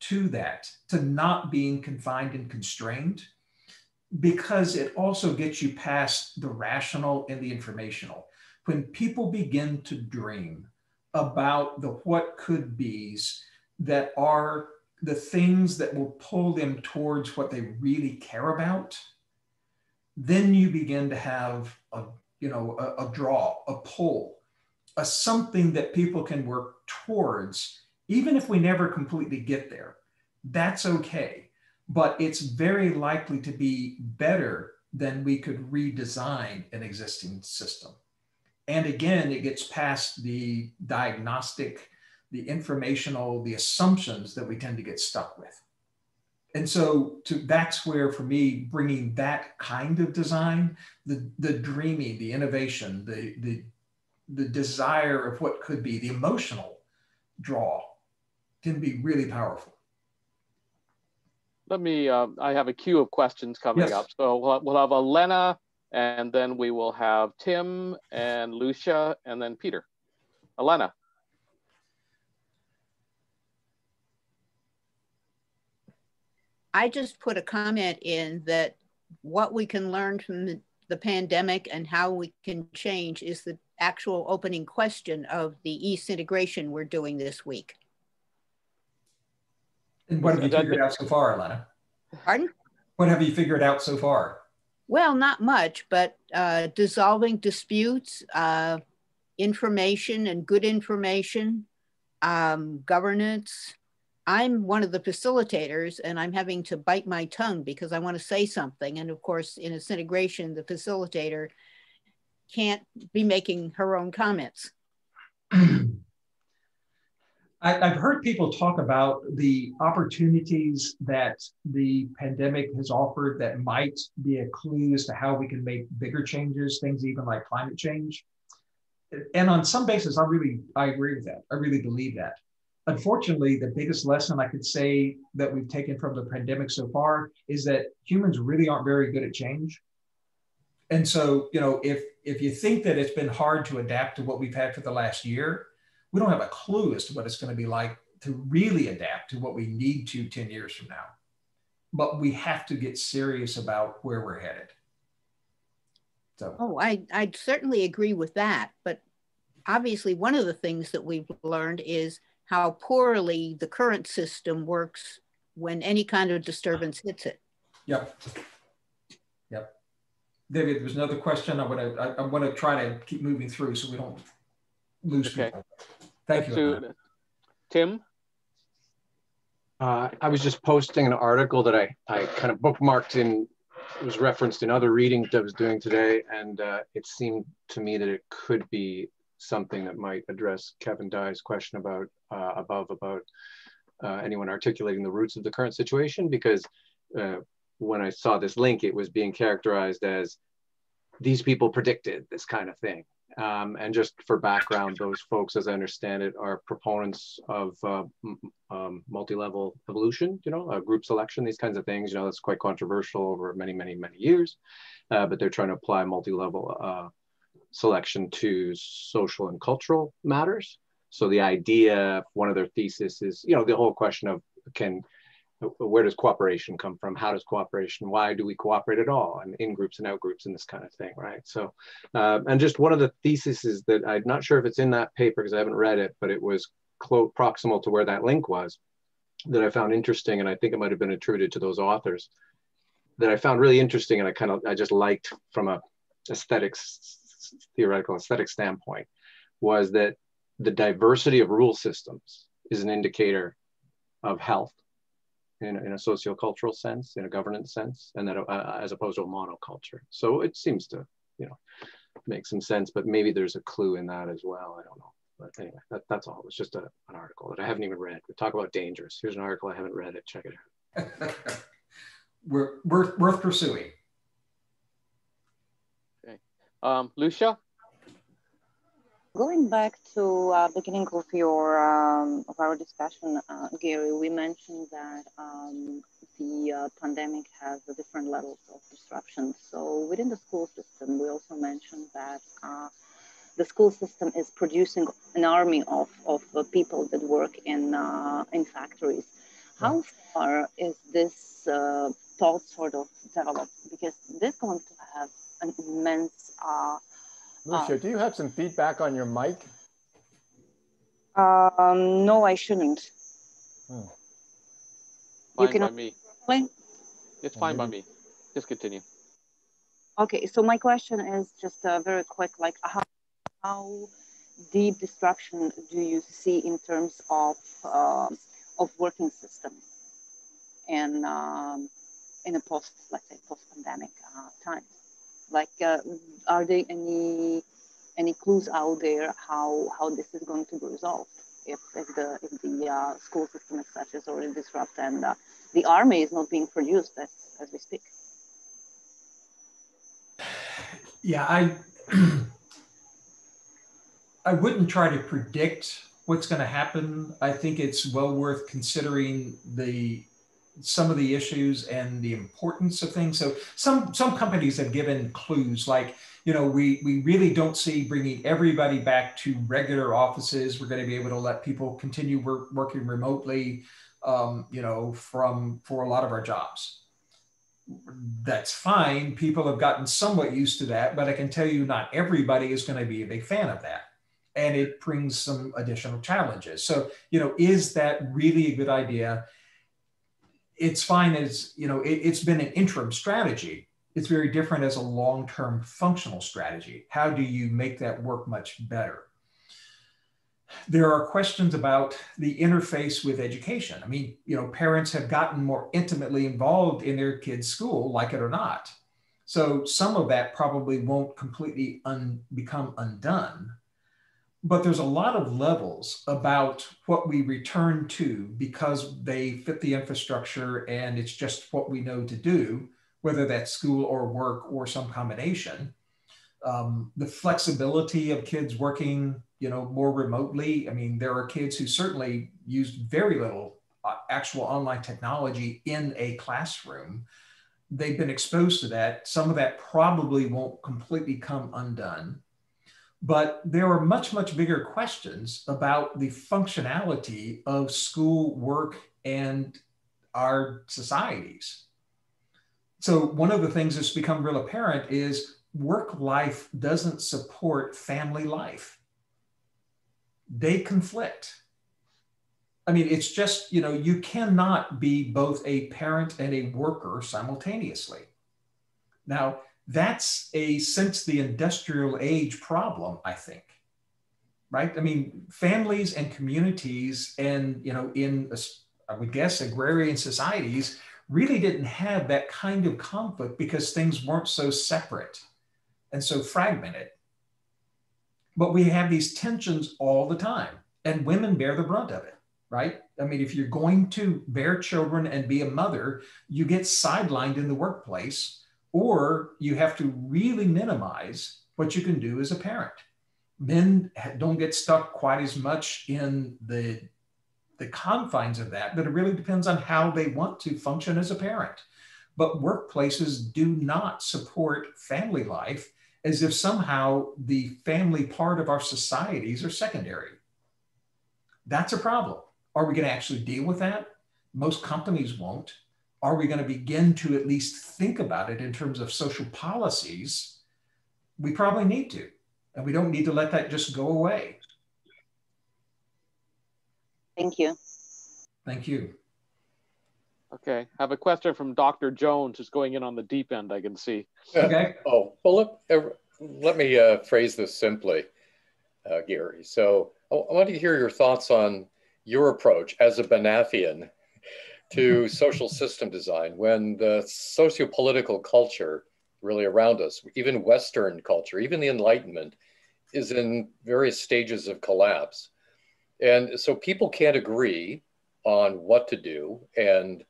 to that, to not being confined and constrained, because it also gets you past the rational and the informational. When people begin to dream about the what could be's that are the things that will pull them towards what they really care about, then you begin to have a you know a, a draw, a pull, a something that people can work towards, even if we never completely get there. That's okay, but it's very likely to be better than we could redesign an existing system. And again, it gets past the diagnostic, the informational, the assumptions that we tend to get stuck with. And so to, that's where, for me, bringing that kind of design, the, the dreaming, the innovation, the, the, the desire of what could be, the emotional draw can be really powerful. Let me, uh, I have a queue of questions coming Yes. up. So we'll, we'll have Allenna, and then we will have Tim and Lucia, and then Peter. Allenna. I just put a comment in that what we can learn from the, the pandemic and how we can change is the actual opening question of the Syntegration we're doing this week. And what have you figured out so far, Allenna? Pardon? What have you figured out so far? Well, not much, but uh, dissolving disputes, uh, information and good information, um, governance. I'm one of the facilitators and I'm having to bite my tongue because I want to say something. And of course, in a integration, the facilitator can't be making her own comments. I, have heard people talk about the opportunities that the pandemic has offered that might be a clue as to how we can make bigger changes, things even like climate change. And on some basis, I really I agree with that. I really believe that. Unfortunately, the biggest lesson I could say that we've taken from the pandemic so far is that humans really aren't very good at change. And so, you know, if if you think that it's been hard to adapt to what we've had for the last year, we don't have a clue as to what it's going to be like to really adapt to what we need to 10 years from now. But we have to get serious about where we're headed. So. Oh, I, I certainly agree with that. But obviously, one of the things that we've learned is how poorly the current system works when any kind of disturbance hits it. Yep. Yep. David, there's another question. I want to I, I want to try to keep moving through so we don't lose okay. people. Thank Let's you. Tim? Uh, I was just posting an article that I, I kind of bookmarked in, was referenced in other readings I was doing today. And uh, it seemed to me that it could be something that might address Kevin Dye's question about uh, above about uh, anyone articulating the roots of the current situation. Because uh, when I saw this link, it was being characterized as these people predicted this kind of thing. Um, and just for background, those folks, as I understand it, are proponents of uh, um, multi-level evolution, you know, uh, group selection, these kinds of things. You know, that's quite controversial over many, many, many years, uh, but they're trying to apply multi-level uh, selection to social and cultural matters. So the idea, one of their thesis is, you know, the whole question of can where does cooperation come from? How does cooperation? Why do we cooperate at all? And in groups and out groups and this kind of thing, right? So, uh, and just one of the theses is that I'm not sure if it's in that paper because I haven't read it, but it was close proximal to where that link was that I found interesting, and I think it might have been attributed to those authors that I found really interesting, and I kind of I just liked from a aesthetics theoretical aesthetic standpoint was that the diversity of rule systems is an indicator of health in, in a sociocultural sense, in a governance sense, and that uh, as opposed to a monoculture. So it seems to, you know, make some sense, but maybe there's a clue in that as well. I don't know. But anyway, that, that's all. It's just a, an article that I haven't even read. We talk about dangerous. Here's an article I haven't read it. Check it out. <laughs> worth pursuing. Um, Lucia? Going back to uh, beginning of your um, of our discussion, uh, Gary, we mentioned that um, the uh, pandemic has different levels of disruption. So within the school system, we also mentioned that uh, the school system is producing an army of, of uh, people that work in uh, in factories. How far is this thought sort of developed? Because this is going to have an immense Lucia, do you have some feedback on your mic? Um, no, I shouldn't. Hmm. Fine you can by me. Explain? It's fine by me. Just continue. Okay, so my question is just uh, very quick, like how, how deep disruption do you see in terms of uh, of working systems and um, in a post, let's say, post-pandemic uh, times? Like, uh, are there any any clues out there how how this is going to be resolved if, if the if the uh, school system as such is already disrupted and uh, the army is not being produced as as we speak? Yeah, I <clears throat> I wouldn't try to predict what's going to happen. I think it's well worth considering the some of the issues and the importance of things. So some some companies have given clues like you know we we really don't see bringing everybody back to regular offices. We're going to be able to let people continue work, working remotely. Um, you know from for a lot of our jobs. That's fine. People have gotten somewhat used to that, but I can tell you not everybody is going to be a big fan of that and it brings some additional challenges. So, you know, is that really a good idea? It's fine as you know it, has been an interim strategy. It's very different as a long-term functional strategy. How do you make that work much better? There are questions about the interface with education. I mean you know parents have gotten more intimately involved in their kids school like it or not. So some of that probably won't completely un- become undone but there's a lot of levels about what we return to because they fit the infrastructure and it's just what we know to do, whether that's school or work or some combination. Um, the flexibility of kids working, you know, more remotely. I mean, there are kids who certainly used very little uh, actual online technology in a classroom. They've been exposed to that. Some of that probably won't completely come undone but there are much, much bigger questions about the functionality of school, work, and our societies. So, one of the things that's become real apparent is work life doesn't support family life, they conflict. I mean, it's just, you know, you cannot be both a parent and a worker simultaneously. Now, that's a since the industrial age problem, I think. Right? I mean, families and communities, and you know, in I would guess agrarian societies, really didn't have that kind of conflict because things weren't so separate and so fragmented. But we have these tensions all the time, and women bear the brunt of it, right? I mean, if you're going to bear children and be a mother, you get sidelined in the workplace or you have to really minimize what you can do as a parent. Men don't get stuck quite as much in the, the confines of that, but it really depends on how they want to function as a parent. But workplaces do not support family life as if somehow the family part of our societies are secondary. That's a problem. Are we going to actually deal with that? Most companies won't are we going to begin to at least think about it in terms of social policies? We probably need to, and we don't need to let that just go away. Thank you. Thank you. Okay, I have a question from Dr. Jones, who's going in on the deep end, I can see. Okay. <laughs> oh, well, let, let me uh, phrase this simply, uh, Gary. So I, I want to hear your thoughts on your approach as a Banathian to social system design when the socio-political culture really around us, even Western culture, even the Enlightenment, is in various stages of collapse. And so people can't agree on what to do and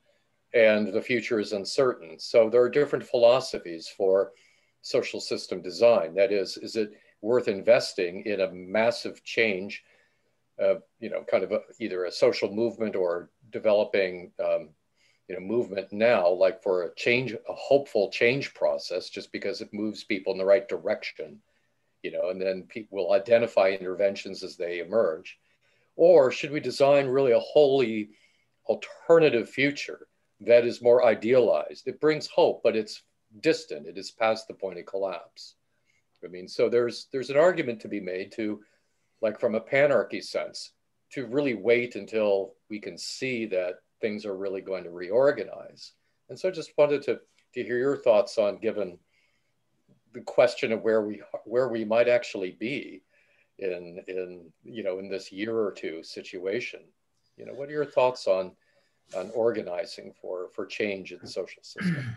and the future is uncertain. So there are different philosophies for social system design. That is, is it worth investing in a massive change, uh, you know, kind of a, either a social movement or developing um, you know movement now like for a change a hopeful change process just because it moves people in the right direction you know and then people will identify interventions as they emerge. Or should we design really a wholly alternative future that is more idealized? It brings hope but it's distant. It is past the point of collapse. I mean so there's there's an argument to be made to like from a panarchy sense to really wait until we can see that things are really going to reorganize. And so I just wanted to, to hear your thoughts on given the question of where we where we might actually be in in you know in this year or two situation. You know, what are your thoughts on on organizing for for change in the social system?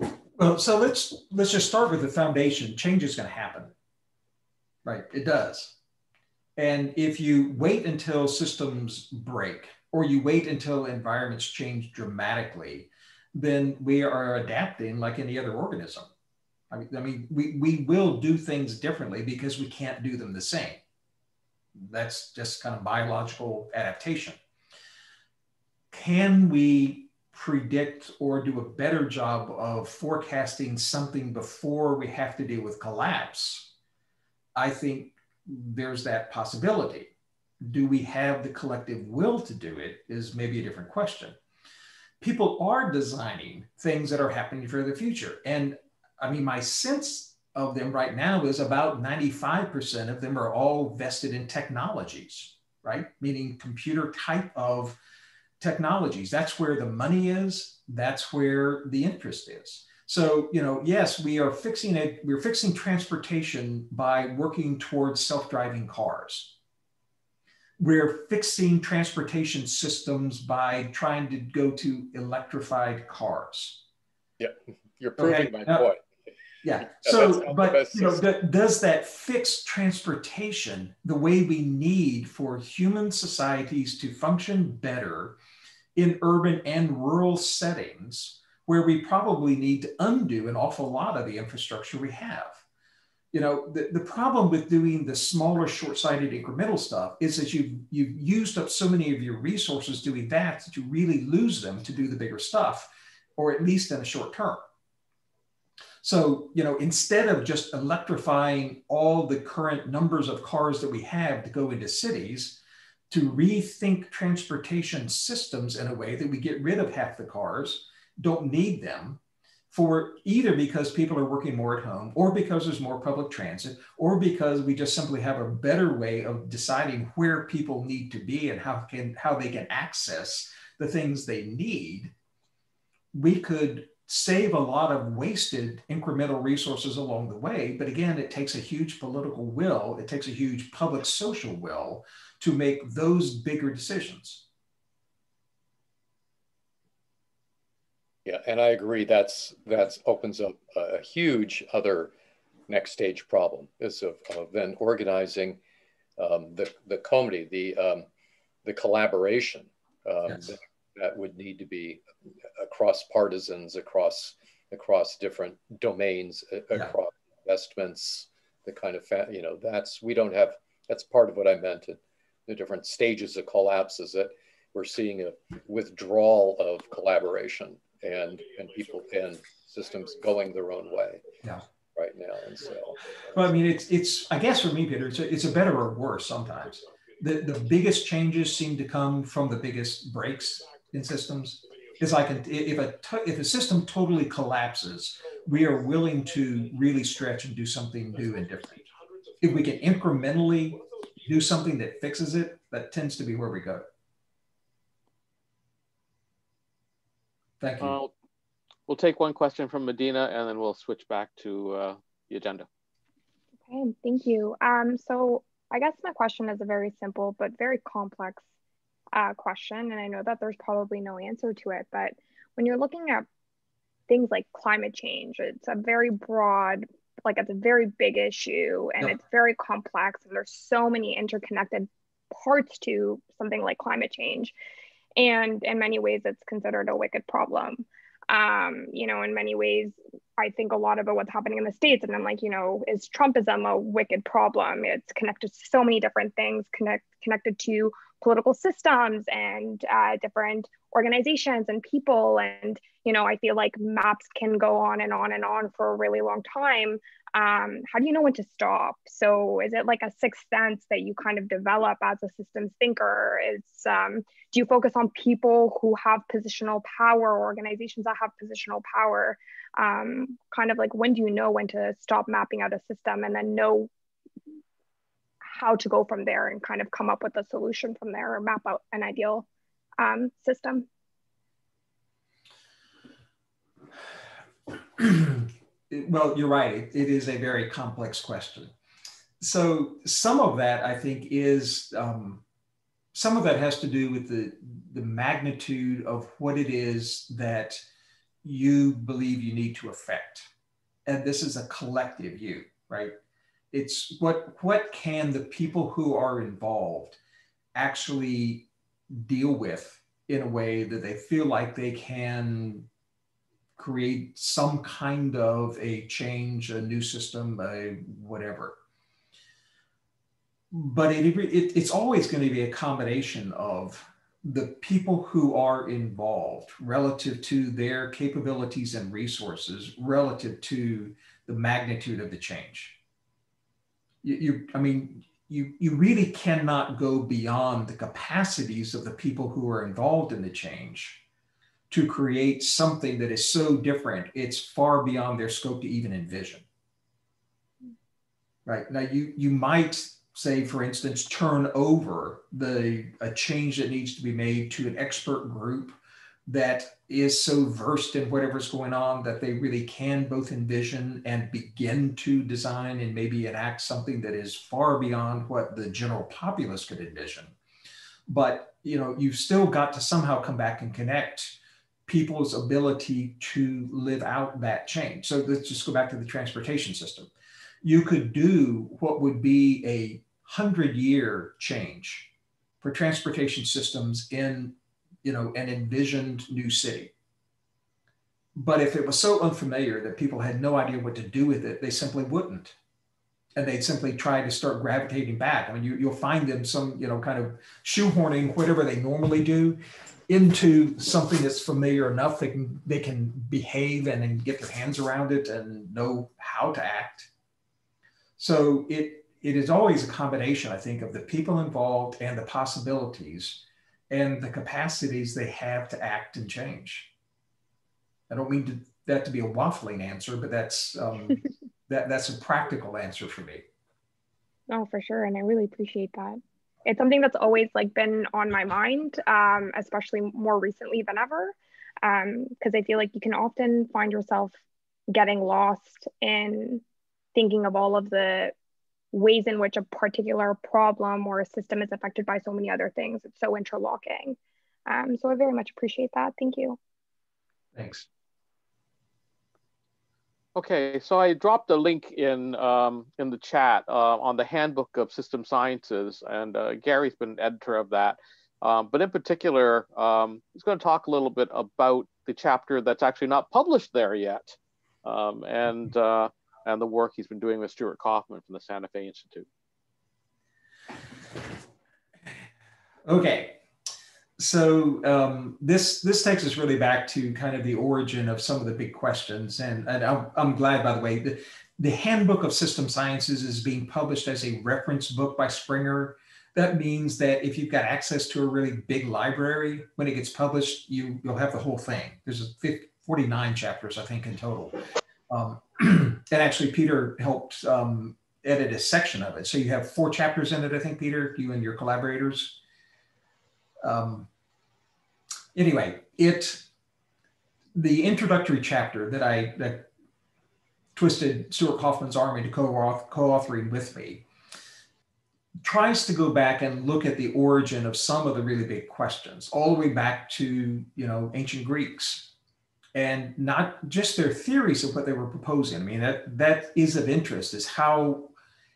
<clears throat> Well, so let's let's just start with the foundation. Change is going to happen, right? It does. And if you wait until systems break or you wait until environments change dramatically, then we are adapting like any other organism. I mean, I mean we, we will do things differently because we can't do them the same. That's just kind of biological adaptation. Can we predict or do a better job of forecasting something before we have to deal with collapse? I think there's that possibility. Do we have the collective will to do it? Is maybe a different question. People are designing things that are happening for the future. And I mean, my sense of them right now is about 95% of them are all vested in technologies, right? Meaning computer type of technologies. That's where the money is, that's where the interest is. So, you know, yes, we are fixing it. We're fixing transportation by working towards self-driving cars. We're fixing transportation systems by trying to go to electrified cars. Yeah, you're proving okay. my now, point. Yeah. <laughs> So, but you know, does that fix transportation the way we need for human societies to function better in urban and rural settings where we probably need to undo an awful lot of the infrastructure we have? You know, the, the problem with doing the smaller, short-sighted incremental stuff is that you've, you've used up so many of your resources doing that that you really lose them to do the bigger stuff, or at least in the short term. So, you know, instead of just electrifying all the current numbers of cars that we have to go into cities, to rethink transportation systems in a way that we get rid of half the cars, don't need them for either because people are working more at home or because there's more public transit or because we just simply have a better way of deciding where people need to be and how can how they can access the things they need we could save a lot of wasted incremental resources along the way. But again, it takes a huge political will, it takes a huge public social will to make those bigger decisions. Yeah, and I agree. That's that's opens up a huge other next stage problem is of, of then organizing um, the the comity, the um, the collaboration um, yes. that, that would need to be across partisans, across across different domains, yeah. across investments, the kind of you know that's we don't have that's part of what I meant. The different stages of collapse is that we're seeing a withdrawal of collaboration and and people and systems going their own way. Yeah. Right now, and so. Well, I mean, it's it's I guess for me, Peter, it's a, it's a better or worse sometimes. The the biggest changes seem to come from the biggest breaks in systems is like if a if a system totally collapses, we are willing to really stretch and do something new and different. If we can incrementally do something that fixes it, that tends to be where we go. Thank you. Uh, we'll take one question from Medina and then we'll switch back to uh, the agenda. Okay, thank you. Um, so I guess my question is a very simple but very complex uh, question, and I know that there's probably no answer to it, but when you're looking at things like climate change, it's a very broad, like it's a very big issue, and it's very complex, and there's so many interconnected parts to something like climate change, and in many ways, it's considered a wicked problem. Um, you know, in many ways, I think a lot about what's happening in the States. And I'm like, you know, is Trumpism a wicked problem? It's connected to so many different things, connect, connected to political systems and uh, different organizations and people and you know i feel like maps can go on and on and on for a really long time um, how do you know when to stop? So is it like a sixth sense that you kind of develop as a systems thinker? Is um, do you focus on people who have positional power organizations that have positional power? Um, kind of like when do you know when to stop mapping out a system and then know how to go from there and kind of come up with a solution from there or map out an ideal um, system? <clears throat> <clears throat> <clears throat> well, you're right. It, it is a very complex question. So some of that, I think, is um, some of that has to do with the the magnitude of what it is that you believe you need to affect, and this is a collective you, right? it's what what can the people who are involved actually deal with in a way that they feel like they can create some kind of a change, a new system, a whatever. But it, it, it's always going to be a combination of the people who are involved relative to their capabilities and resources, relative to the magnitude of the change you, you I mean, you, you really cannot go beyond the capacities of the people who are involved in the change to create something that is so different, it's far beyond their scope to even envision. Right now, you you might say, for instance, turn over the a change that needs to be made to an expert group that is so versed in whatever's going on that they really can both envision and begin to design and maybe enact something that is far beyond what the general populace could envision. But you know, you've still got to somehow come back and connect people's ability to live out that change. So let's just go back to the transportation system. You could do what would be a hundred year change for transportation systems in you know an envisioned new city but if it was so unfamiliar that people had no idea what to do with it they simply wouldn't and they'd simply try to start gravitating back i mean you, you'll find them some you know kind of shoehorning whatever they normally do into something that's familiar enough they can they can behave and then get their hands around it and know how to act so it it is always a combination, I think, of the people involved and the possibilities and the capacities they have to act and change. I don't mean to, that to be a waffling answer, but that's um, <laughs> that that's a practical answer for me. oh for sure, and I really appreciate that. It's something that's always like been on my mind, um, especially more recently than ever, because um, I feel like you can often find yourself getting lost in thinking of all of the ways in which a particular problem or a system is affected by so many other things. It's so interlocking. Um, so I very much appreciate that. Thank you. Thanks. Okay, so I dropped a link in um, in the chat uh, on the Handbook of System Sciences, and uh, Gary's been editor of that. Um, but in particular, um, he's going to talk a little bit about the chapter that's actually not published there yet. Um, and uh, and the work he's been doing with Stuart Kauffman from the Santa Fe Institute. Okay, so um, this this takes us really back to kind of the origin of some of the big questions, and, and I'm, I'm glad, by the way, the, the Handbook of System Sciences is being published as a reference book by Springer. That means that if you've got access to a really big library, when it gets published, you, you'll have the whole thing. There's a 50, 49 chapters, I think, in total. Um, <clears throat> and actually, Peter helped um, edit a section of it. So you have four chapters in it, I think, Peter, you and your collaborators. Um, anyway, it the introductory chapter that I that twisted Stuart Kauffman's arm into co-authoring with me tries to go back and look at the origin of some of the really big questions, all the way back to you know ancient Greeks and not just their theories of what they were proposing. I mean, that that is of interest is how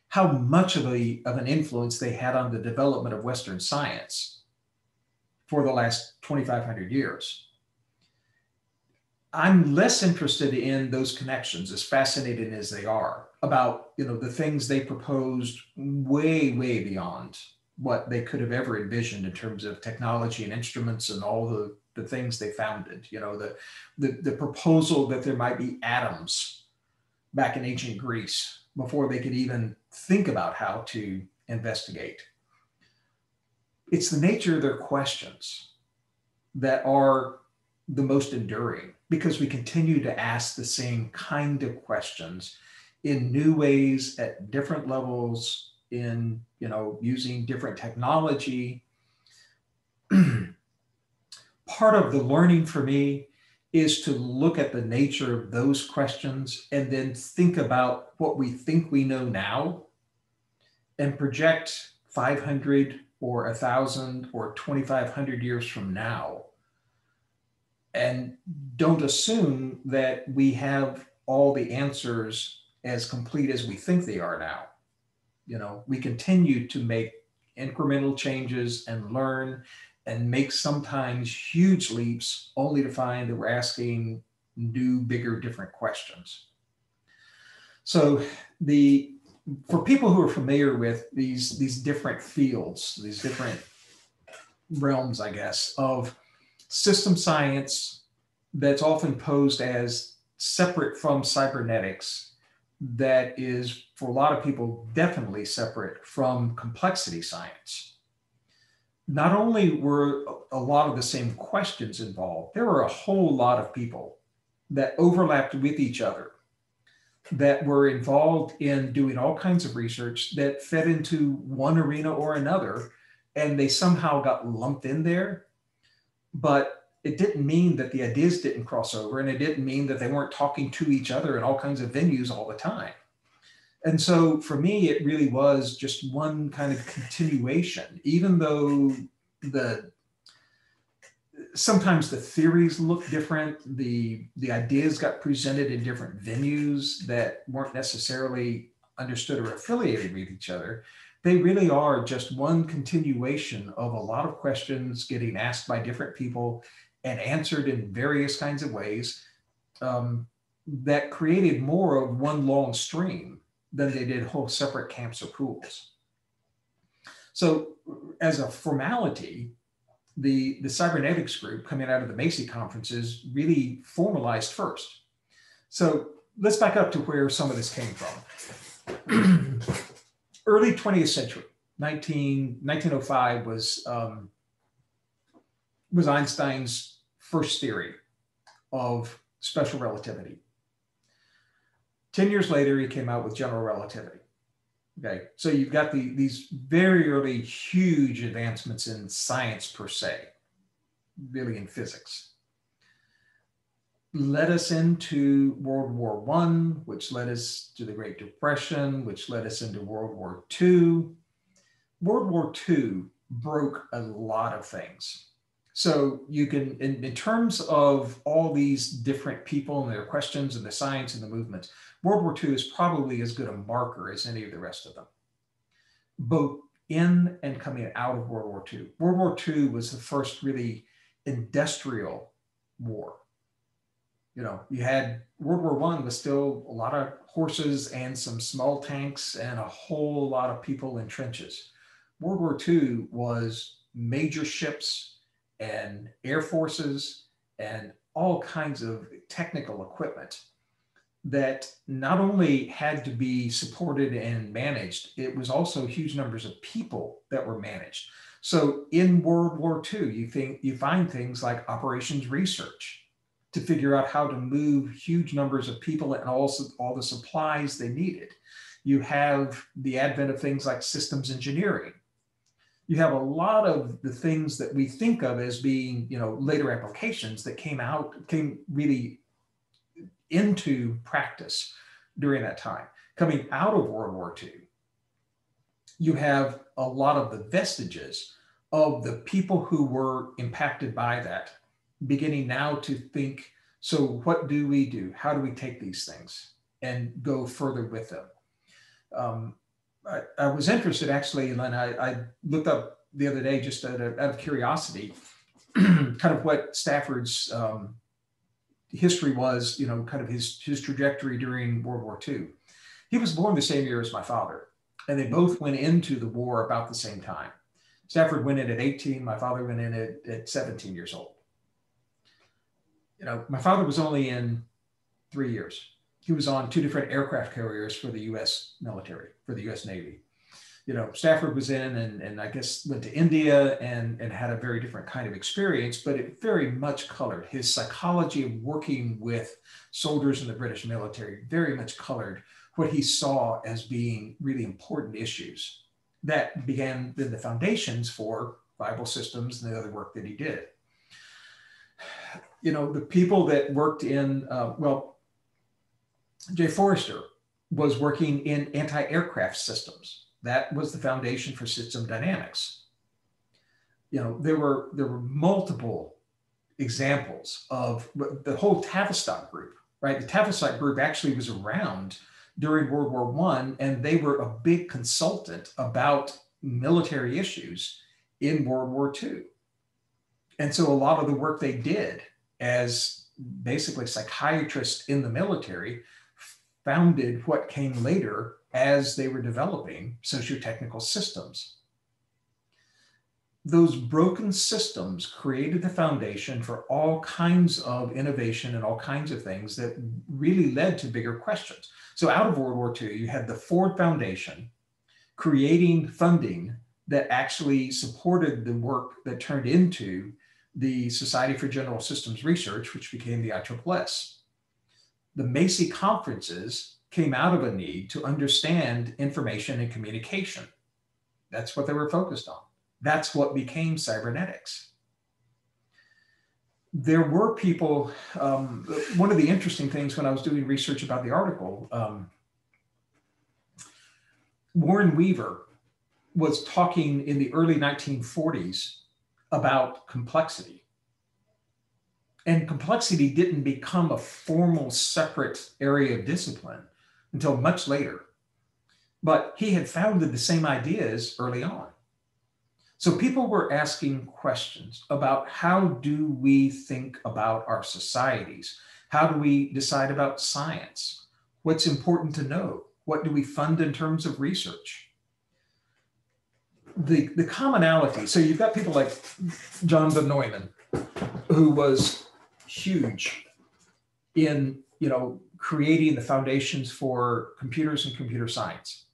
how much of a of an influence they had on the development of Western science for the last 2,500 years. I'm less interested in those connections, as fascinating as they are, about you know the things they proposed way, way beyond what they could have ever envisioned in terms of technology and instruments and all the the things they founded. You know, the, the, the proposal that there might be atoms back in ancient Greece before they could even think about how to investigate. It's the nature of their questions that are the most enduring because we continue to ask the same kind of questions in new ways at different levels in you know using different technology. <clears throat> Part of the learning for me is to look at the nature of those questions and then think about what we think we know now and project 500 or a 1,000 or 2,500 years from now. And don't assume that we have all the answers as complete as we think they are now. You know, we continue to make incremental changes and learn and make sometimes huge leaps only to find that we're asking new, bigger, different questions. So the for people who are familiar with these these different fields, these different realms, I guess, of system science that's often posed as separate from cybernetics, that is for a lot of people definitely separate from complexity science. Not only were a lot of the same questions involved, there were a whole lot of people that overlapped with each other that were involved in doing all kinds of research that fed into one arena or another, and they somehow got lumped in there. But it didn't mean that the ideas didn't cross over, and it didn't mean that they weren't talking to each other in all kinds of venues all the time. And so for me, it really was just one kind of continuation, even though the sometimes the theories look different. The, the ideas got presented in different venues that weren't necessarily understood or affiliated with each other. They really are just one continuation of a lot of questions getting asked by different people and answered in various kinds of ways um, that created more of one long stream than they did whole separate camps or pools. So as a formality, the, the cybernetics group coming out of the Macy conferences really formalized first. So let's back up to where some of this came from. <clears throat> Early 20th century, 19, 1905 was, um, was Einstein's first theory of special relativity. 10 years later, he came out with general relativity. Okay, so you've got the, these very early huge advancements in science per se, really in physics. Led us into World War One, which led us to the Great Depression, which led us into World War Two. World War II broke a lot of things. So you can, in, in terms of all these different people and their questions and the science and the movements, World War II is probably as good a marker as any of the rest of them, both in and coming out of World War II. World War II was the first really industrial war. You know, you had World War One was still a lot of horses and some small tanks and a whole lot of people in trenches. World War II was major ships and air forces and all kinds of technical equipment that not only had to be supported and managed, it was also huge numbers of people that were managed. So in World War II, you think you find things like operations research to figure out how to move huge numbers of people and also all the supplies they needed. You have the advent of things like systems engineering. You have a lot of the things that we think of as being, you know, later applications that came out, came really into practice during that time. Coming out of World War II, you have a lot of the vestiges of the people who were impacted by that beginning now to think so what do we do how do we take these things and go further with them um, I, I, was interested actually and I, I, looked up the other day just out of, out of curiosity <clears throat> kind of what stafford's um, history was, you know, kind of his, his trajectory during World War II. He was born the same year as my father, and they both went into the war about the same time. Stafford went in at 18, my father went in at, at 17 years old. You know, my father was only in three years. He was on two different aircraft carriers for the US military, for the US Navy you know, Stafford was in and, and I guess went to India and, and had a very different kind of experience, but it very much colored his psychology of working with soldiers in the British military, very much colored what he saw as being really important issues that began then the foundations for viable systems and the other work that he did. You know, the people that worked in, uh, well, Jay Forrester was working in anti aircraft systems that was the foundation for system dynamics. You know, there were there were multiple examples of the whole Tavistock group, right? The Tavistock group actually was around during World War One, and they were a big consultant about military issues in World War II. And so a lot of the work they did as basically psychiatrists in the military founded what came later as they were developing socio-technical systems. Those broken systems created the foundation for all kinds of innovation and all kinds of things that really led to bigger questions. So out of World War II, you had the Ford Foundation creating funding that actually supported the work that turned into the Society for General Systems Research, which became the ISSS. The Macy conferences came out of a need to understand information and communication. That's what they were focused on. That's what became cybernetics. There were people, um, one of the interesting things when I was doing research about the article, um, Warren Weaver was talking in the early 1940s about complexity And complexity didn't become a formal separate area of discipline until much later. But he had founded the same ideas early on. So people were asking questions about how do we think about our societies? How do we decide about science? What's important to know? What do we fund in terms of research? The, the commonality, so you've got people like John von Neumann, who was huge in you know creating the foundations for computers and computer science.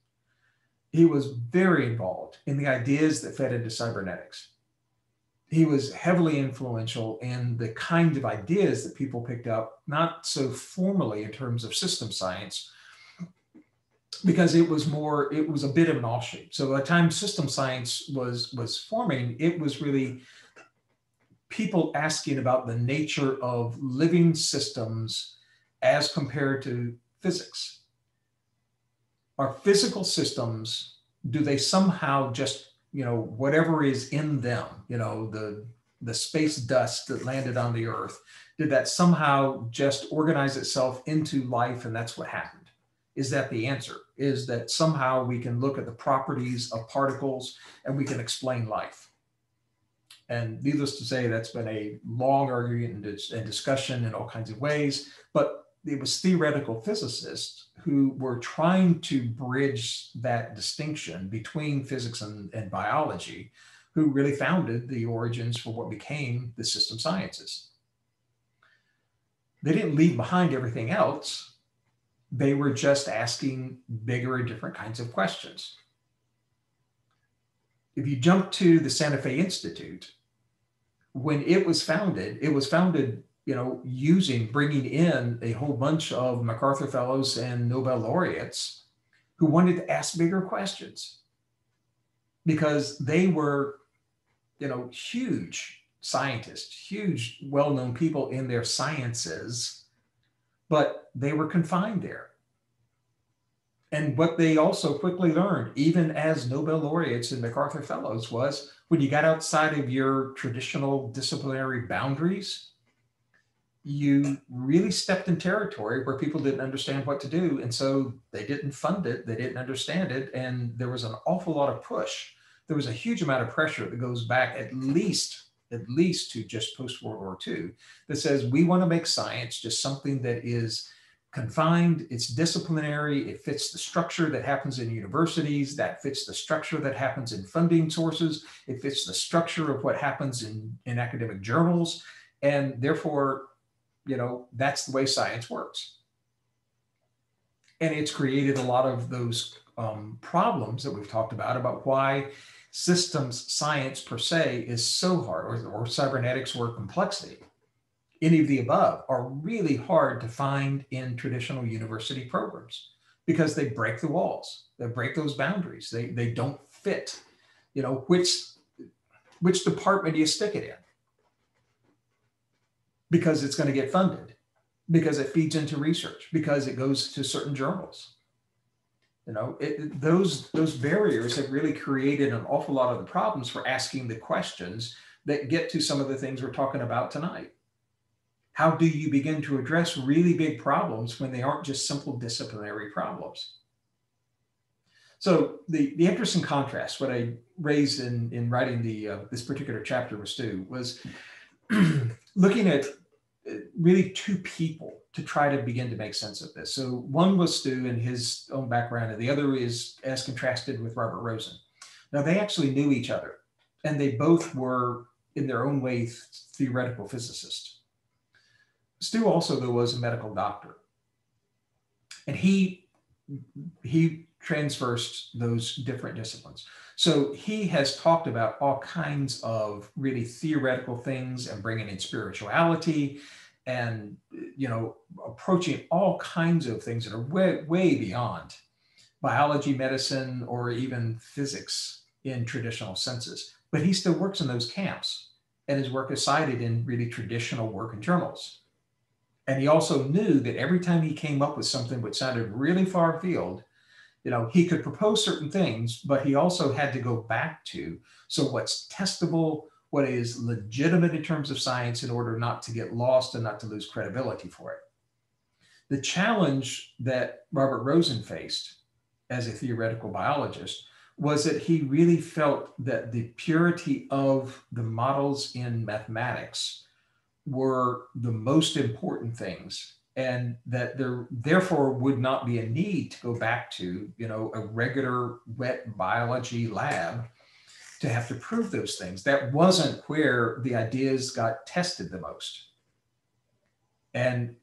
He was very involved in the ideas that fed into cybernetics. He was heavily influential in the kind of ideas that people picked up, not so formally in terms of system science, because it was more, it was a bit of an offshoot. So by the time system science was was forming, it was really people asking about the nature of living systems as compared to physics. Are physical systems, do they somehow just, you know, whatever is in them, you know, the, the space dust that landed on the earth, did that somehow just organize itself into life and that's what happened? Is that the answer? Is that somehow we can look at the properties of particles and we can explain life? And needless to say, that's been a long argument and discussion in all kinds of ways. But it was theoretical physicists who were trying to bridge that distinction between physics and, and biology, who really founded the origins for what became the system sciences. They didn't leave behind everything else. They were just asking bigger and different kinds of questions. If you jump to the Santa Fe Institute, when it was founded, it was founded, you know, using bringing in a whole bunch of MacArthur Fellows and Nobel laureates who wanted to ask bigger questions because they were, you know, huge scientists, huge, well known people in their sciences, but they were confined there. And what they also quickly learned, even as Nobel laureates and MacArthur Fellows, was when you got outside of your traditional disciplinary boundaries, you really stepped in territory where people didn't understand what to do. And so they didn't fund it, they didn't understand it. And there was an awful lot of push. There was a huge amount of pressure that goes back at least, at least to just post World War II that says we want to make science just something that is confined, it's disciplinary, it fits the structure that happens in universities, that fits the structure that happens in funding sources, it fits the structure of what happens in, in academic journals. And therefore, you know, that's the way science works. And it's created a lot of those um, problems that we've talked about, about why systems science per se is so hard, or, or cybernetics or complexity any of the above are really hard to find in traditional university programs because they break the walls they break those boundaries they, they don't fit you know which which department do you stick it in because it's going to get funded because it feeds into research because it goes to certain journals you know it, those those barriers have really created an awful lot of the problems for asking the questions that get to some of the things we're talking about tonight how do you begin to address really big problems when they aren't just simple disciplinary problems? So the, the interesting contrast, what I raised in, in writing the, uh, this particular chapter with Stu was <clears throat> looking at really two people to try to begin to make sense of this. So one was Stu and his own background, and the other is as contrasted with Robert Rosen. Now they actually knew each other, and they both were in their own way theoretical physicists. Stu also though was a medical doctor, and he he transversed those different disciplines. So he has talked about all kinds of really theoretical things and bringing in spirituality and you know approaching all kinds of things that are way way beyond biology, medicine, or even physics in traditional senses. But he still works in those camps, and his work is cited in really traditional work and journals. And he also knew that every time he came up with something which sounded really far afield, you know, he could propose certain things, but he also had to go back to so what's testable, what is legitimate in terms of science in order not to get lost and not to lose credibility for it. The challenge that Robert Rosen faced as a theoretical biologist was that he really felt that the purity of the models in mathematics were the most important things and that there therefore would not be a need to go back to you know a regular wet biology lab to have to prove those things. That wasn't where the ideas got tested the most. And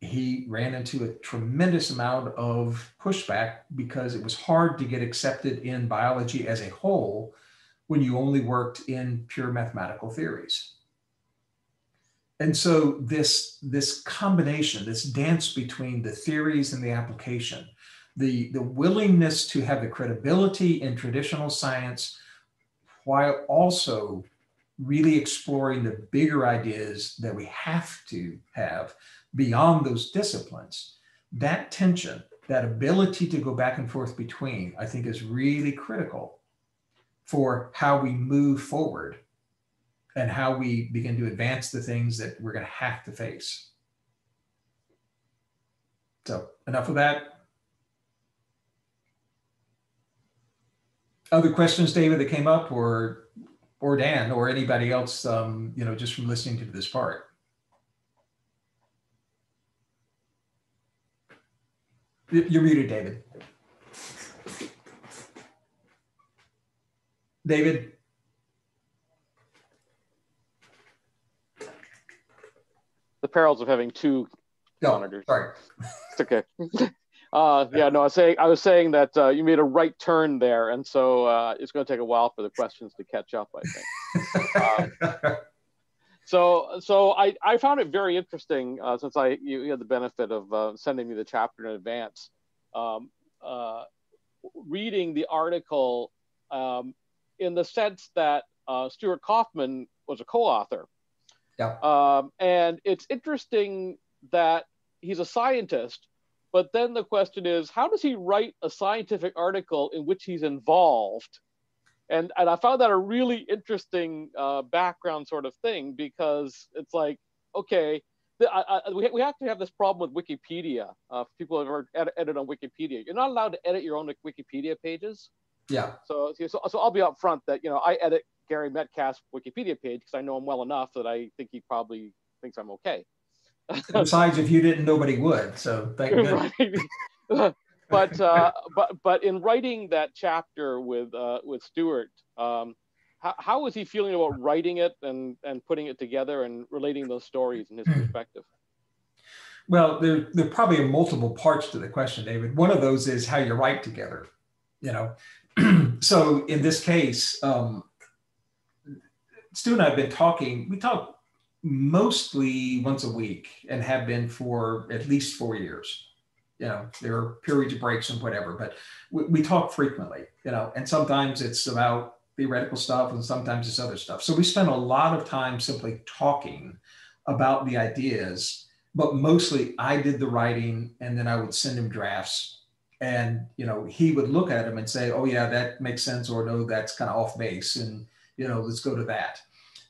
he ran into a tremendous amount of pushback because it was hard to get accepted in biology as a whole when you only worked in pure mathematical theories and so this this combination this dance between the theories and the application the the willingness to have the credibility in traditional science while also really exploring the bigger ideas that we have to have beyond those disciplines that tension that ability to go back and forth between i think is really critical for how we move forward and how we begin to advance the things that we're going to have to face. So enough of that. Other questions, David, that came up, or or Dan, or anybody else, um, you know, just from listening to this part. You're muted, David. David. The perils of having two no, monitors. Sorry. It's okay. <laughs> Uh, yeah, no, I was saying I was saying that uh, you made a right turn there, and so uh, it's going to take a while for the questions to catch up. I think. um, <laughs> so, so I, I found it very interesting uh, since I you, you, had the benefit of uh, sending me the chapter in advance. Um, uh, reading the article um, in the sense that Stuart Kauffman was a co-author yeah. Um, and it's interesting that he's a scientist, but then the question is, how does he write a scientific article in which he's involved? And and I found that a really interesting uh, background sort of thing because it's like, okay, the, I, I, we, we have to have this problem with Wikipedia. Uh, people have ever ed- edited on Wikipedia. You're not allowed to edit your own Wikipedia pages. Yeah. So, so, so I'll be upfront that you know I edit Gary Metcalf's Wikipedia page because I know him well enough that I think he probably thinks I'm okay. <laughs> Besides, if you didn't, nobody would. So thank <laughs> right. <laughs> but uh, but but in writing that chapter with uh, with Stuart, um, how, how was he feeling about writing it and and putting it together and relating those stories in his perspective? Well, there there probably are multiple parts to the question, David. One of those is how you write together. You know, <clears throat> so in this case, um, Stu and I have been talking, we talk mostly once a week and have been for at least four years. You know, there are periods of breaks and whatever, but we, we talk frequently, you know, and sometimes it's about theoretical stuff and sometimes it's other stuff. So we spend a lot of time simply talking about the ideas, but mostly I did the writing and then I would send him drafts and you know he would look at them and say oh yeah that makes sense or no that's kind of off base and you know let's go to that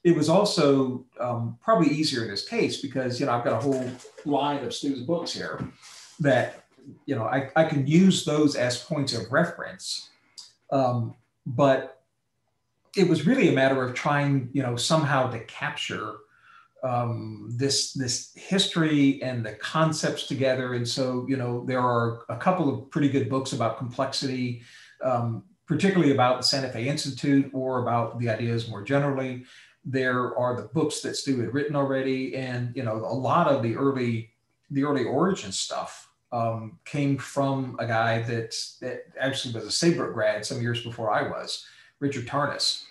it was also um, probably easier in this case because you know I've got a whole line of Stu's books here that you know I, I can use those as points of reference, um, but it was really a matter of trying you know somehow to capture um, this this history and the concepts together. And so you know there are a couple of pretty good books about complexity. Um, particularly about the Santa Fe Institute or about the ideas more generally there are the books that Stu had written already, and you know a lot of the early the early origin stuff um, came from a guy that that actually was a Saybrook grad some years before I was, Richard Tarnas,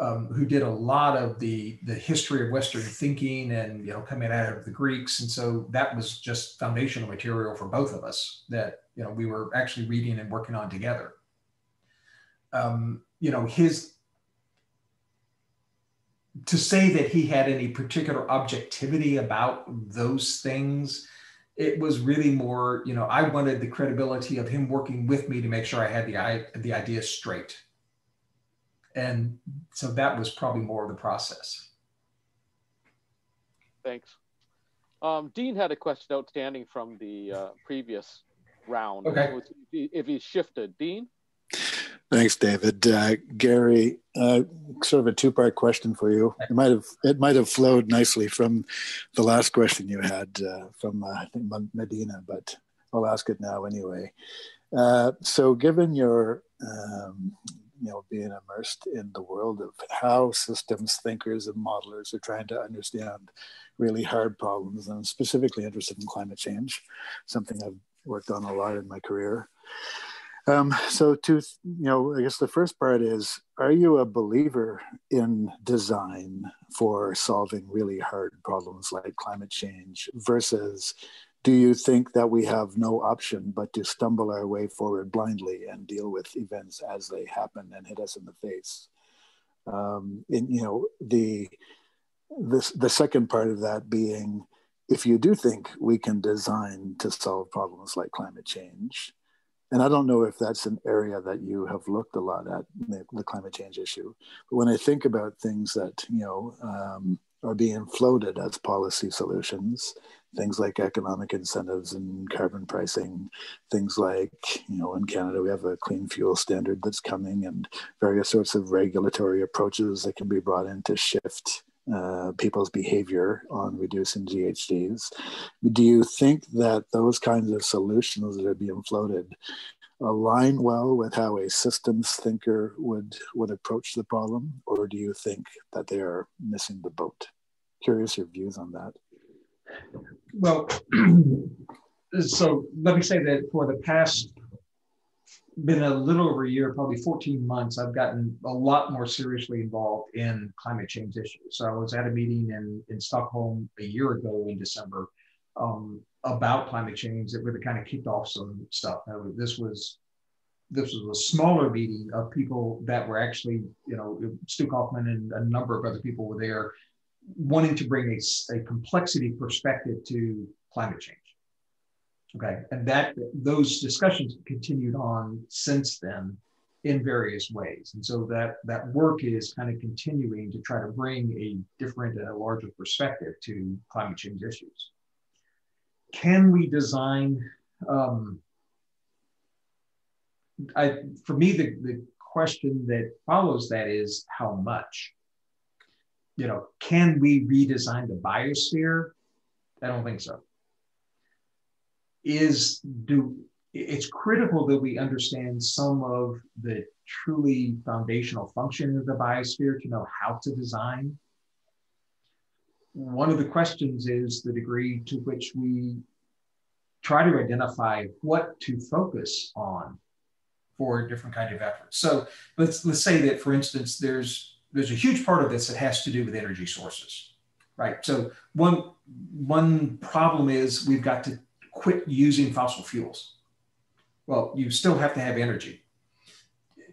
um, who did a lot of the the history of Western thinking and you know coming out of the Greeks, and so that was just foundational material for both of us that you know we were actually reading and working on together. Um, you know his to say that he had any particular objectivity about those things it was really more you know i wanted the credibility of him working with me to make sure i had the the idea straight And so that was probably more of the process. Thanks. Um, Dean had a question outstanding from the uh, previous round. Okay. If he shifted, Dean? Thanks, David. Uh, Gary, uh, sort of a two-part question for you. It might have it might have flowed nicely from the last question you had uh, from uh, I think Medina, but I'll ask it now anyway. Uh, so, given your um, you know being immersed in the world of how systems thinkers and modelers are trying to understand really hard problems, and I'm specifically interested in climate change, something I've worked on a lot in my career. Um, so to, you know, I guess the first part is, are you a believer in design for solving really hard problems like climate change versus do you think that we have no option but to stumble our way forward blindly and deal with events as they happen and hit us in the face? Um, and, you know, the, the, the second part of that being, if you do think we can design to solve problems like climate change, and I don't know if that's an area that you have looked a lot at the, the climate change issue. But when I think about things that you know um, are being floated as policy solutions, things like economic incentives and carbon pricing, things like you know in Canada we have a clean fuel standard that's coming, and various sorts of regulatory approaches that can be brought in to shift uh, people's behavior on reducing GHGs. Do you think that those kinds of solutions that are being floated align well with how a systems thinker would would approach the problem, or do you think that they are missing the boat? Curious your views on that. Well, <clears throat> so let me say that for the past been a little over a year, probably 14 months, I've gotten a lot more seriously involved in climate change issues. So I was at a meeting in, in Stockholm a year ago in December um, about climate change that really kind of kicked off some stuff. Now, this was this was a smaller meeting of people that were actually, you know, Stu Kauffman and a number of other people were there wanting to bring a, a complexity perspective to climate change. Okay, and that those discussions continued on since then in various ways, and so that that work is kind of continuing to try to bring a different and a larger perspective to climate change issues. Can we design? Um, I, for me, the, the question that follows that is how much. You know, can we redesign the biosphere? I don't think so is do it's critical that we understand some of the truly foundational function of the biosphere to know how to design. One of the questions is the degree to which we try to identify what to focus on for different kind of efforts. So let's let's say that, for instance, there's there's a huge part of this that has to do with energy sources, right? So one one problem is we've got to quit using fossil fuels. Well, you still have to have energy.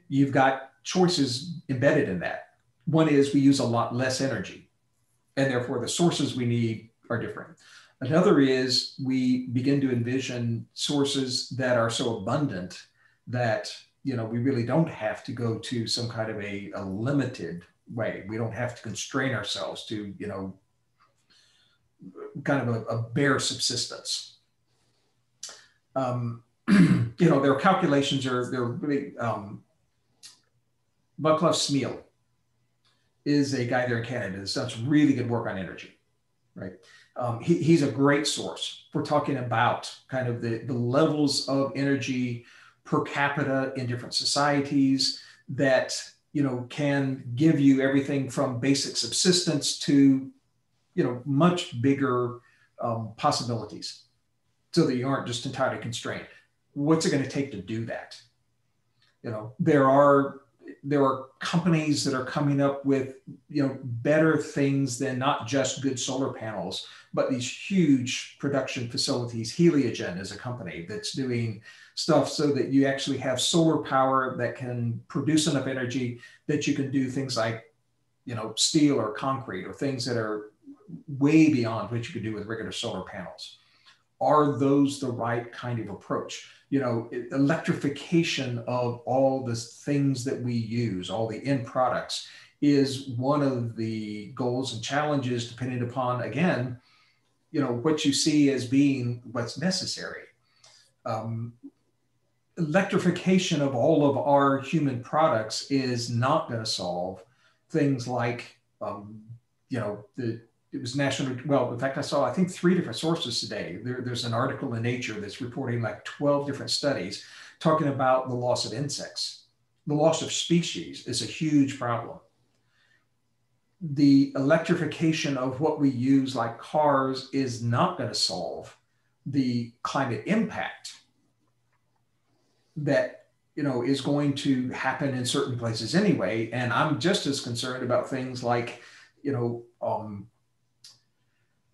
You've got choices embedded in that. One is we use a lot less energy, and therefore the sources we need are different. Another is we begin to envision sources that are so abundant that you know we really don't have to go to some kind of a, a limited way. We don't have to constrain ourselves to you know kind of a, a bare subsistence um, <clears throat> you know, their calculations are, they're really, um, Vaclav Smil is a guy there in Canada that does really good work on energy, right? Um, he, he's a great source for talking about kind of the, the levels of energy per capita in different societies that you know can give you everything from basic subsistence to you know much bigger um, possibilities so that you aren't just entirely constrained. What's it going to take to do that? You know, there are there are companies that are coming up with you know better things than not just good solar panels, but these huge production facilities. Heliogen is a company that's doing stuff so that you actually have solar power that can produce enough energy that you can do things like you know steel or concrete or things that are way beyond what you could do with regular solar panels are those the right kind of approach? You know, electrification of all the things that we use, all the end products, is one of the goals and challenges depending upon, again, you know, what you see as being what's necessary. Um, electrification of all of our human products is not going to solve things like, um, you know, the it was national. Well, in fact, I saw I think three different sources today. There, there's an article in Nature that's reporting like 12 different studies talking about the loss of insects. The loss of species is a huge problem. The electrification of what we use, like cars, is not going to solve the climate impact that you know is going to happen in certain places anyway. And I'm just as concerned about things like you know um,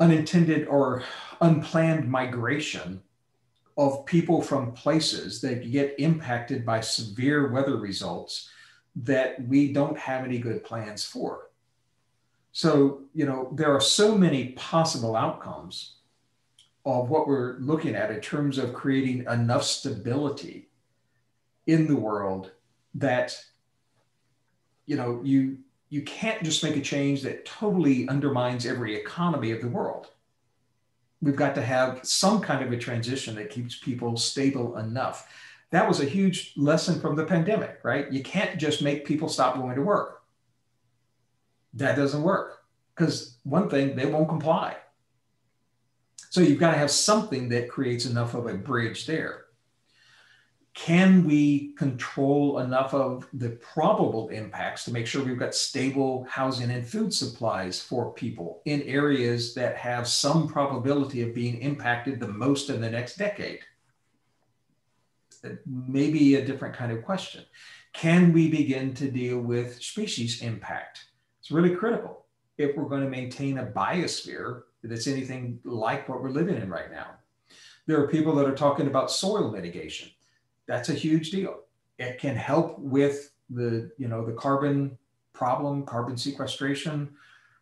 unintended or unplanned migration of people from places that get impacted by severe weather results that we don't have any good plans for. So, you know, there are so many possible outcomes of what we're looking at in terms of creating enough stability in the world that, you know, you you can't just make a change that totally undermines every economy of the world. We've got to have some kind of a transition that keeps people stable enough. That was a huge lesson from the pandemic, right? You can't just make people stop going to work. That doesn't work because one thing, they won't comply. So you've got to have something that creates enough of a bridge there can we control enough of the probable impacts to make sure we've got stable housing and food supplies for people in areas that have some probability of being impacted the most in the next decade? Maybe a different kind of question. Can we begin to deal with species impact? It's really critical if we're going to maintain a biosphere that's anything like what we're living in right now. There are people that are talking about soil mitigation that's a huge deal. It can help with the, you know, the carbon problem, carbon sequestration,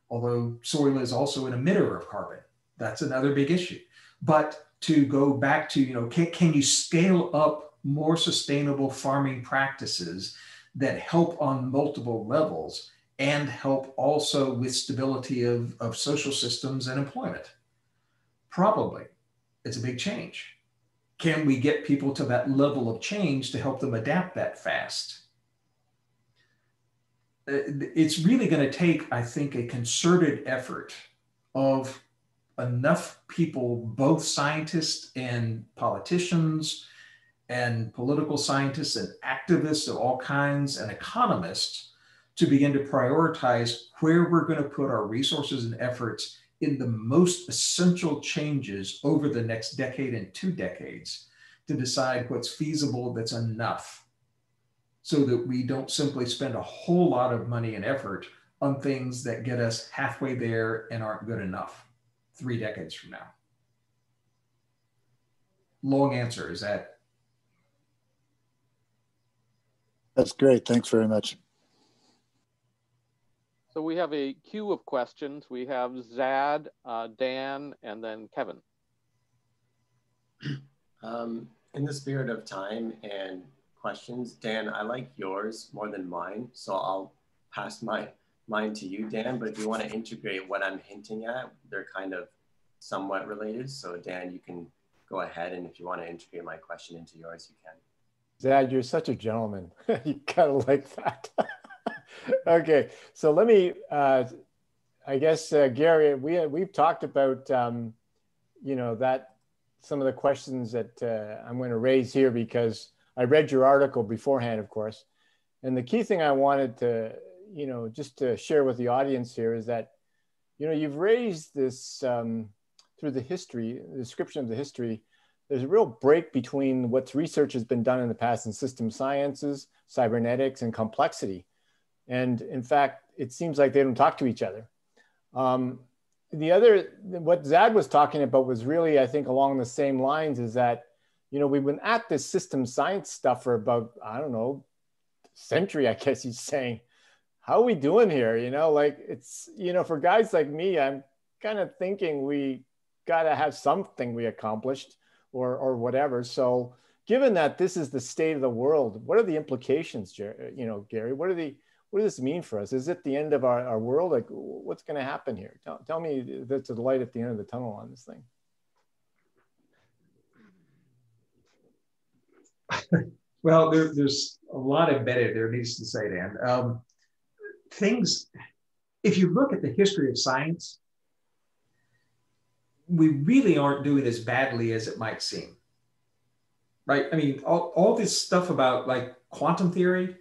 although soil is also an emitter of carbon. That's another big issue. But to go back to, you know, can, can you scale up more sustainable farming practices that help on multiple levels and help also with stability of, of social systems and employment? Probably. It's a big change can we get people to that level of change to help them adapt that fast? Uh, it's really going to take, I think, a concerted effort of enough people, both scientists and politicians, and political scientists and activists of all kinds, and economists, to begin to prioritize where we're going to put our resources and efforts in the most essential changes over the next decade and two decades to decide what's feasible that's enough so that we don't simply spend a whole lot of money and effort on things that get us halfway there and aren't good enough three decades from now. Long answer is that. That's great. Thanks very much. So we have a queue of questions. We have Zad, uh, Dan, and then Kevin. <clears throat> Um, in the spirit of time and questions, Dan, I like yours more than mine, so I'll pass my mine to you, Dan. But if you want to integrate what I'm hinting at, they're kind of somewhat related. So Dan, you can go ahead, and if you want to integrate my question into yours, you can. Zad, you're such a gentleman. <laughs> you kind of like that. <laughs> <laughs> okay, so let me. Uh, I guess uh, Gary, we we've talked about um, you know that some of the questions that uh, I'm going to raise here because I read your article beforehand, of course, and the key thing I wanted to you know just to share with the audience here is that you know you've raised this um, through the history, the description of the history. There's a real break between what's research has been done in the past in system sciences, cybernetics, and complexity and in fact, it seems like they don't talk to each other. Um, the other, what Zad was talking about was really, I think, along the same lines is that, you know, we've been at this system science stuff for about, I don't know, century, I guess he's saying. How are we doing here? You know, like it's, you know, for guys like me, I'm kind of thinking we got to have something we accomplished or, or whatever. So given that this is the state of the world, what are the implications, you know, Gary? What are the what does this mean for us? Is it the end of our, our world? Like, what's going to happen here? Tell, tell me that's the light at the end of the tunnel on this thing. <laughs> well, there, there's a lot embedded there, needs to say, Dan. Um, things, if you look at the history of science, we really aren't doing as badly as it might seem. Right? I mean, all, all this stuff about like quantum theory,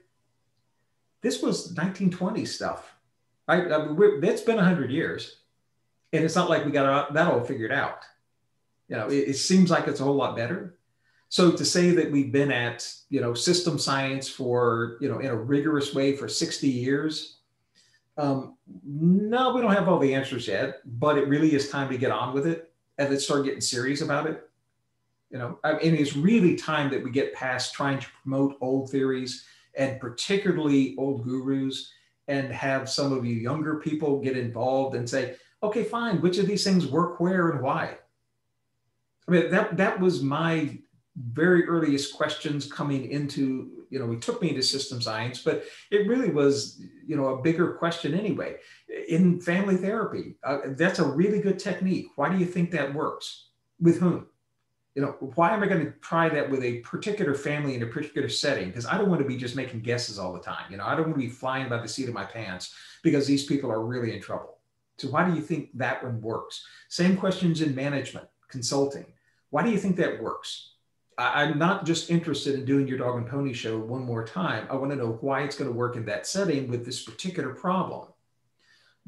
this was 1920 stuff, right? I mean, that's been 100 years. And it's not like we got that all figured out. You know, it, it seems like it's a whole lot better. So to say that we've been at, you know, system science for, you know, in a rigorous way for 60 years, um, no, we don't have all the answers yet, but it really is time to get on with it and then start getting serious about it. You know, I mean, it's really time that we get past trying to promote old theories and particularly old gurus and have some of you younger people get involved and say, okay, fine, which of these things work where and why? I mean, that, that was my very earliest questions coming into, you know, it took me into system science, but it really was, you know, a bigger question anyway. In family therapy, uh, that's a really good technique. Why do you think that works? With whom? You know, why am I going to try that with a particular family in a particular setting? Because I don't want to be just making guesses all the time. You know, I don't want to be flying by the seat of my pants because these people are really in trouble. So why do you think that one works? Same questions in management, consulting. Why do you think that works? I, I'm not just interested in doing your dog and pony show one more time. I want to know why it's going to work in that setting with this particular problem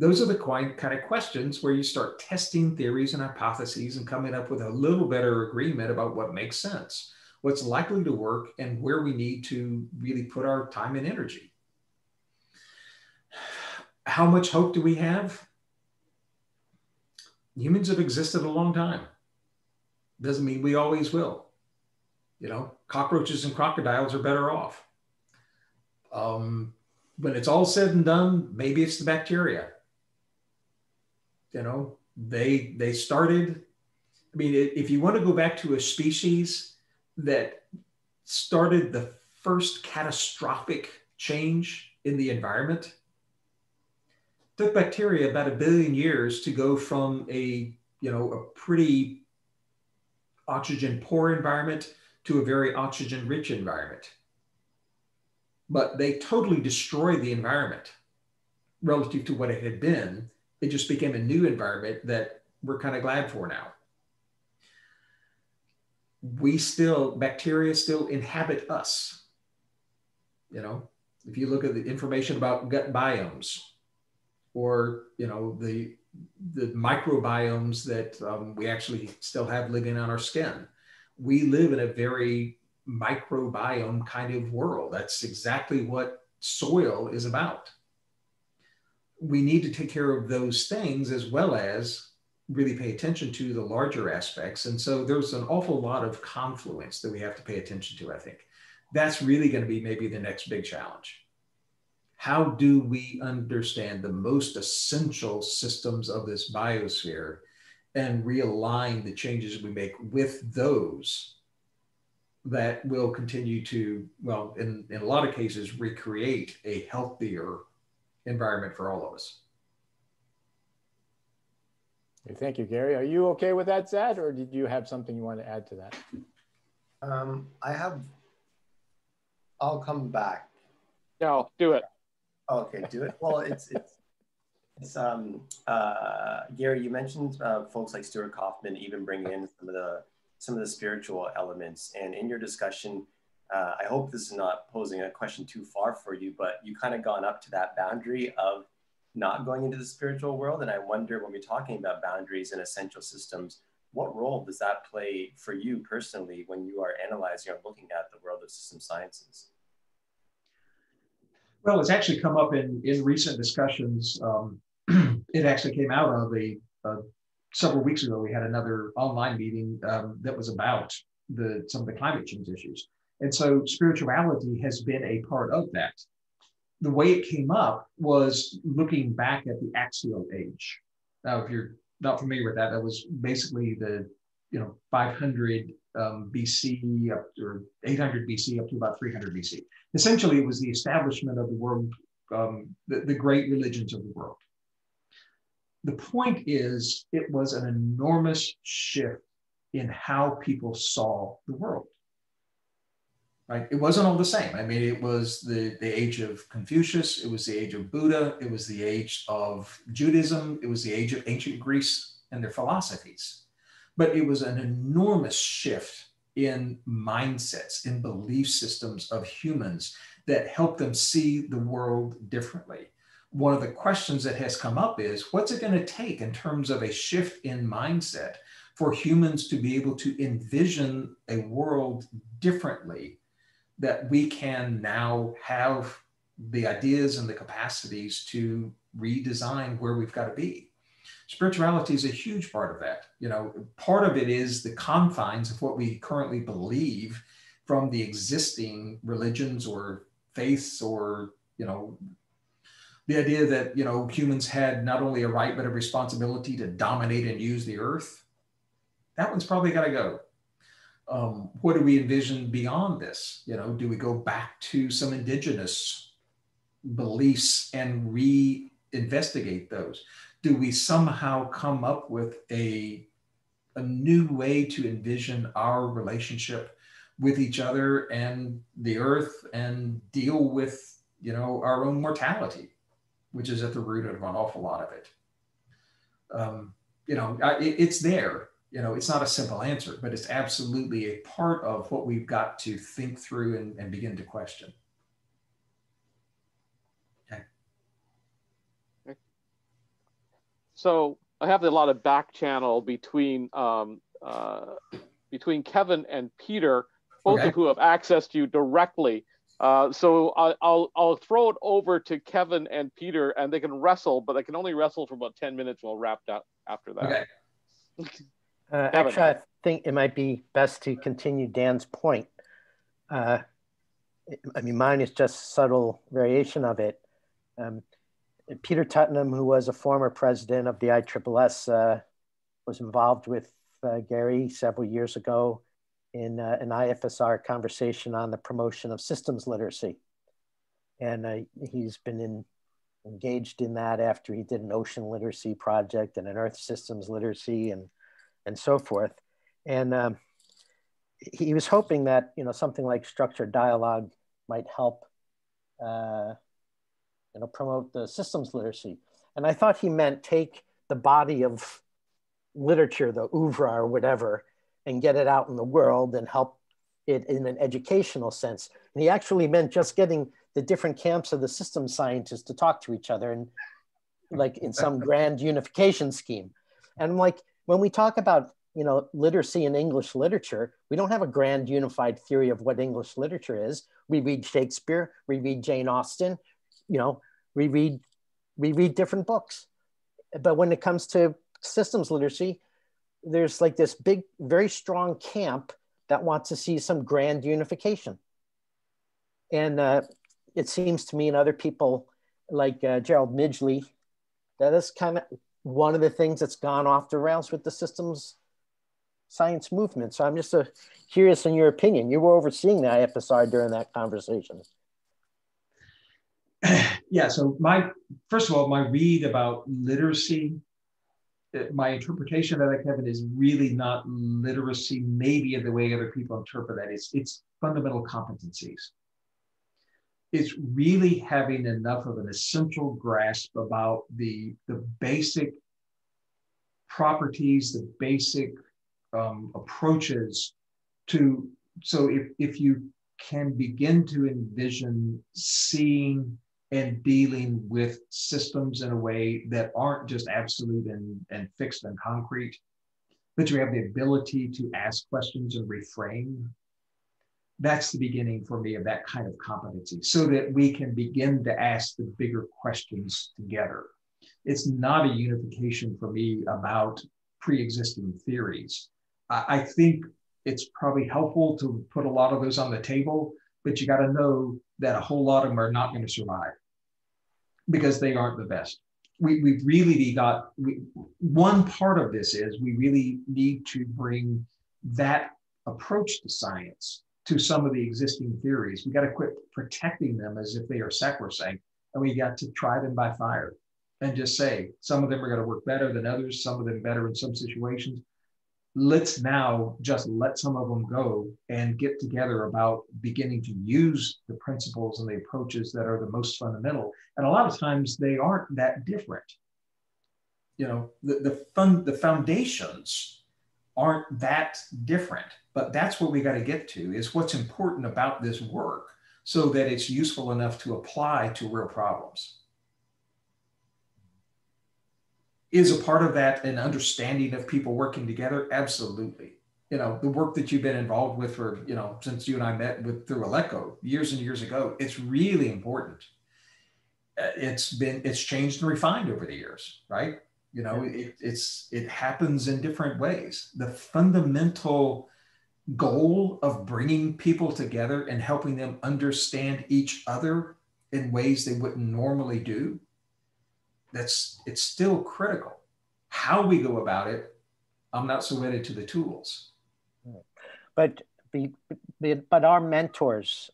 those are the kind of questions where you start testing theories and hypotheses and coming up with a little better agreement about what makes sense, what's likely to work, and where we need to really put our time and energy. How much hope do we have? Humans have existed a long time. Doesn't mean we always will. You know, cockroaches and crocodiles are better off. Um, when it's all said and done, maybe it's the bacteria you know they they started i mean if you want to go back to a species that started the first catastrophic change in the environment took bacteria about a billion years to go from a you know a pretty oxygen poor environment to a very oxygen rich environment. But they totally destroyed the environment relative to what it had been it just became a new environment that we're kind of glad for now. We still, bacteria still inhabit us. You know, if you look at the information about gut biomes or, you know, the, the microbiomes that um, we actually still have living on our skin, we live in a very microbiome kind of world. That's exactly what soil is about we need to take care of those things as well as really pay attention to the larger aspects. And so there's an awful lot of confluence that we have to pay attention to, I think. That's really going to be maybe the next big challenge. How do we understand the most essential systems of this biosphere and realign the changes we make with those that will continue to, well, in, in a lot of cases, recreate a healthier environment for all of us. Thank you, Gary. Are you okay with that, Zad, or did you have something you want to add to that? Um, I have, I'll come back. No, do it. Okay, do it. Well, it's, it's, it's um, uh, Gary, you mentioned uh, folks like Stuart Kauffman even bringing in some of the, some of the spiritual elements. And in your discussion, uh, I hope this is not posing a question too far for you, but you kind of gone up to that boundary of not going into the spiritual world. And I wonder when we're talking about boundaries and essential systems, what role does that play for you personally when you are analyzing or looking at the world of system sciences? Well, it's actually come up in, in recent discussions. Um, <clears throat> it actually came out of a, several weeks ago. We had another online meeting um, that was about the some of the climate change issues. And so spirituality has been a part of that. The way it came up was looking back at the axial age. Now, if you're not familiar with that, that was basically the, you know, 500 um, BC up or 800 BC up to about 300 BC. Essentially, it was the establishment of the world, um, the, the great religions of the world. The point is, it was an enormous shift in how people saw the world. Right? It wasn't all the same. I mean, it was the, the age of Confucius, it was the age of Buddha, it was the age of Judaism, it was the age of ancient Greece and their philosophies. But it was an enormous shift in mindsets, in belief systems of humans that helped them see the world differently. One of the questions that has come up is what's it going to take in terms of a shift in mindset for humans to be able to envision a world differently that we can now have the ideas and the capacities to redesign where we've got to be. Spirituality is a huge part of that. You know, part of it is the confines of what we currently believe from the existing religions or faiths or, you know, the idea that, you know, humans had not only a right but a responsibility to dominate and use the earth. That one's probably got to go um, what do we envision beyond this? You know, do we go back to some indigenous beliefs and re-investigate those? Do we somehow come up with a, a new way to envision our relationship with each other and the earth and deal with, you know, our own mortality, which is at the root of an awful lot of it. Um, you know, it, it's there you know, it's not a simple answer, but it's absolutely a part of what we've got to think through and, and begin to question. Okay. okay. So I have a lot of back channel between um, uh, between Kevin and Peter, both okay. of who have accessed you directly. Uh, so I, will I'll throw it over to Kevin and Peter, and they can wrestle, but they can only wrestle for about ten minutes. We'll wrap up after that. Okay. <laughs> Uh, actually, I think it might be best to continue Dan's point. Uh, I mean, mine is just a subtle variation of it. Um, Peter Tuddenham, who was a former president of the ISSS, uh, was involved with uh, Gary several years ago in uh, an IFSR conversation on the promotion of systems literacy. And uh, he's been in, engaged in that after he did an ocean literacy project and an earth systems literacy and and so forth. And um, he was hoping that you know something like structured dialogue might help uh, you know promote the systems literacy. And I thought he meant take the body of literature, the oeuvre or whatever, and get it out in the world and help it in an educational sense. And he actually meant just getting the different camps of the system scientists to talk to each other and like in some <laughs> grand unification scheme. And I'm like, when we talk about you know literacy in english literature we don't have a grand unified theory of what english literature is. We read shakespeare we read jane austen you know we read we read different books. But when it comes to systems literacy there's like this big very strong camp that wants to see some grand unification. And uh, it seems to me and other people like uh, gerald midgley that is kind of one of the things that's gone off the rails with the systems science movement. So I'm just uh, curious in your opinion. You were overseeing the IFSR during that conversation. <clears throat> Yeah. So my first of all, my read about literacy, uh, my interpretation of that, Kevin, is really not literacy. Maybe in the way other people interpret that, it's it's fundamental competencies is really having enough of an essential grasp about the, the basic properties, the basic um, approaches to, so if, if you can begin to envision seeing and dealing with systems in a way that aren't just absolute and, and fixed and concrete, but you have the ability to ask questions and reframe that's the beginning for me of that kind of competency so that we can begin to ask the bigger questions together. It's not a unification for me about pre existing theories. I think it's probably helpful to put a lot of those on the table, but you got to know that a whole lot of them are not going to survive because they aren't the best. we, we really got we, one part of this is we really need to bring that approach to science to some of the existing theories. We got to quit protecting them as if they are sacrosanct, and we got to try them by fire and just say some of them are going to work better than others, some of them better in some situations. Let's now just let some of them go and get together about beginning to use the principles and the approaches that are the most fundamental. And a lot of times they aren't that different. You know, the, the fun, the foundations aren't that different, but that's what we got to get to is what's important about this work so that it's useful enough to apply to real problems. Is a part of that an understanding of people working together? Absolutely. You know, the work that you've been involved with for, you know, since you and I met with through Aleko years and years ago, it's really important. Uh, it's been, it's changed and refined over the years, right? You know, it, it's, it happens in different ways. The fundamental goal of bringing people together and helping them understand each other in ways they wouldn't normally do that's it's still critical. How we go about it, I'm not so wedded to the tools. But be, be, but our mentors,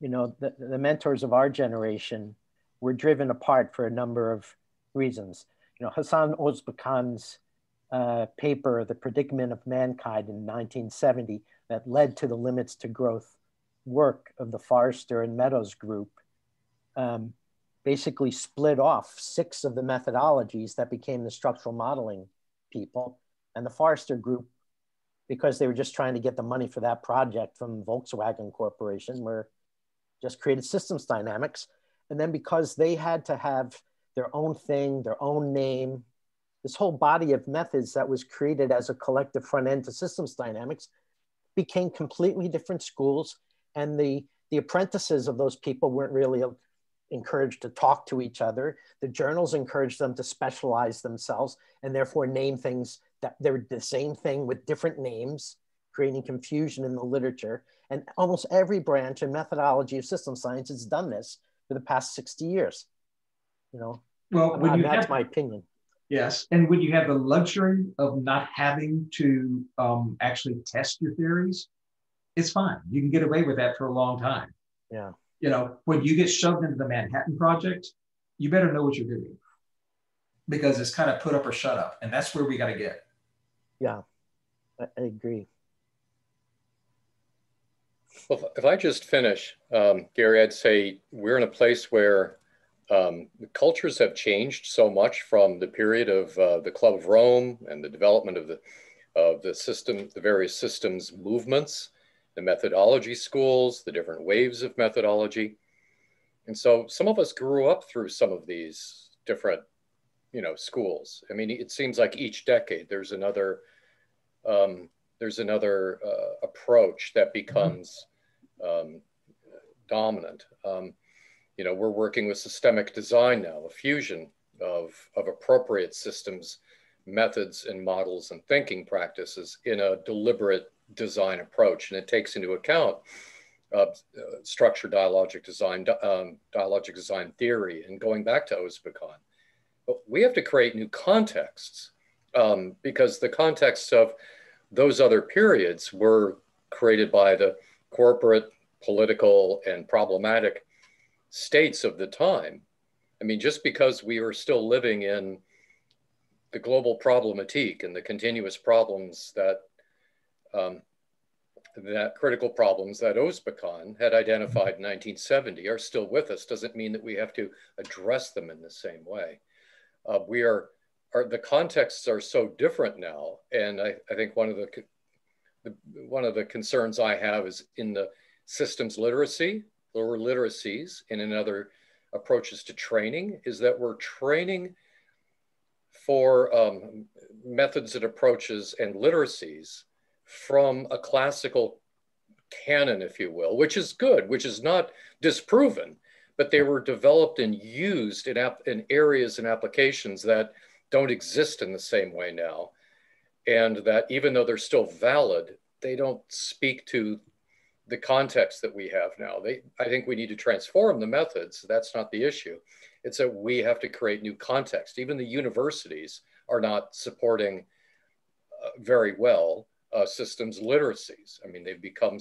you know, the, the mentors of our generation were driven apart for a number of reasons. You know, Hasan Ozbekhan's uh, paper, The Predicament of Mankind in 1970, that led to the Limits to Growth work of the Forrester and Meadows group, um, basically split off six of the methodologies that became the structural modeling people. And the Forrester group, because they were just trying to get the money for that project from Volkswagen Corporation, were just created systems dynamics. And then because they had to have their own thing, their own name, this whole body of methods that was created as a collective front end to systems dynamics became completely different schools. And the, the apprentices of those people weren't really encouraged to talk to each other. The journals encouraged them to specialize themselves and therefore name things that they're the same thing with different names, creating confusion in the literature. And almost every branch and methodology of system science has done this for the past 60 years. You know, well, when uh, you that's have, my opinion. Yes, and when you have the luxury of not having to um, actually test your theories, it's fine. You can get away with that for a long time. Yeah you know, when you get shoved into the Manhattan Project, you better know what you're doing because it's kind of put up or shut up. And that's where we got to get. Yeah, I, I agree. Well, if I just finish, um, Gary, I'd say we're in a place where um, the cultures have changed so much from the period of uh, the Club of Rome and the development of the of the system, the various systems movements the methodology schools, the different waves of methodology. And so some of us grew up through some of these different, you know, schools. I mean, it seems like each decade there's another, um, there's another uh, approach that becomes um, dominant. Um, you know, we're working with systemic design now, a fusion of, of appropriate systems, methods and models and thinking practices in a deliberate design approach, and it takes into account uh, structured dialogic design, um, dialogic design theory, and going back to Ozbekhan. But we have to create new contexts um, because the contexts of those other periods were created by the corporate, political, and problematic states of the time. I mean, just because we are still living in the global problematique and the continuous problems that um, that critical problems that Ozbekhan had identified in 1970 are still with us doesn't mean that we have to address them in the same way. Uh, we are, are, the contexts are so different now. And I, I think one of the, the, one of the concerns I have is in the systems literacy, lower literacies, and in other approaches to training is that we're training for um, methods and approaches and literacies from a classical canon, if you will, which is good, which is not disproven, but they were developed and used in, in areas and applications that don't exist in the same way now. And that even though they're still valid, they don't speak to the context that we have now. They, I think we need to transform the methods. That's not the issue. It's that we have to create new context. Even the universities are not supporting uh, very well uh, systems literacies. I mean, they've become,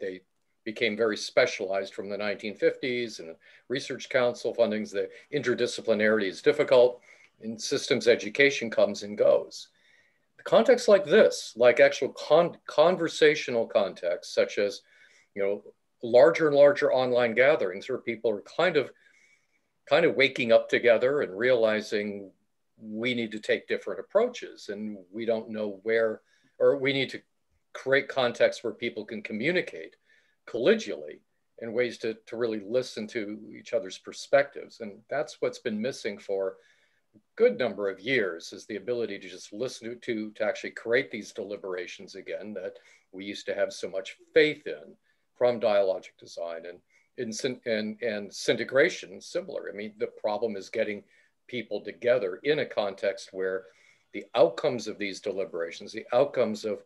they became very specialized from the 1950s and research council fundings. The interdisciplinarity is difficult and systems education comes and goes. The context like this, like actual con conversational context, such as you know, larger and larger online gatherings where people are kind of kind of waking up together and realizing we need to take different approaches and we don't know where or we need to create context where people can communicate collegially in ways to, to really listen to each other's perspectives. And that's what's been missing for a good number of years is the ability to just listen to to actually create these deliberations again that we used to have so much faith in from dialogic design and and, and, and similar. I mean, the problem is getting people together in a context where the outcomes of these deliberations, the outcomes of,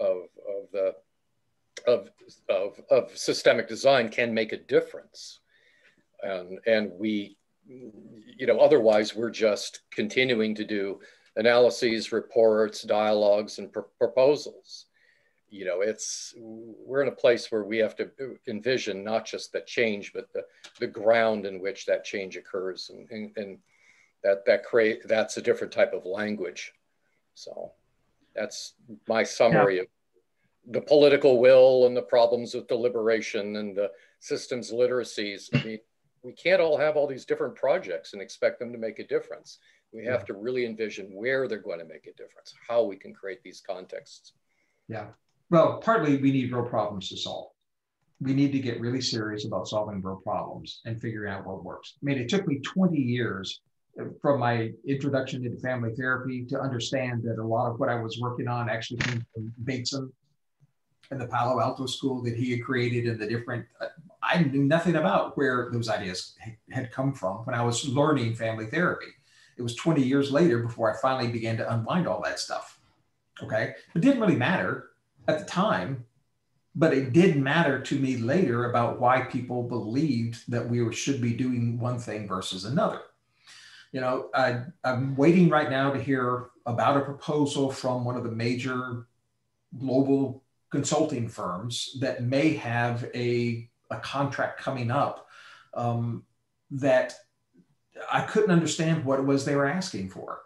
of, of the of, of, of systemic design can make a difference. And, and we, you know, otherwise we're just continuing to do analyses, reports, dialogues, and pr proposals you know it's we're in a place where we have to envision not just the change but the, the ground in which that change occurs and, and, and that that create that's a different type of language. So that's my summary yeah. of the political will and the problems with deliberation and the systems literacies. I mean we can't all have all these different projects and expect them to make a difference. We have to really envision where they're going to make a difference how we can create these contexts. Yeah well, partly we need real problems to solve. We need to get really serious about solving real problems and figuring out what works. I mean, it took me 20 years uh, from my introduction into family therapy to understand that a lot of what I was working on actually came from Bateson and the Palo Alto school that he had created and the different, uh, I knew nothing about where those ideas had come from when I was learning family therapy. It was 20 years later before I finally began to unwind all that stuff. Okay. It didn't really matter at the time, but it did matter to me later about why people believed that we should be doing one thing versus another. You know, I, I'm waiting right now to hear about a proposal from one of the major global consulting firms that may have a, a contract coming up um, that I couldn't understand what it was they were asking for.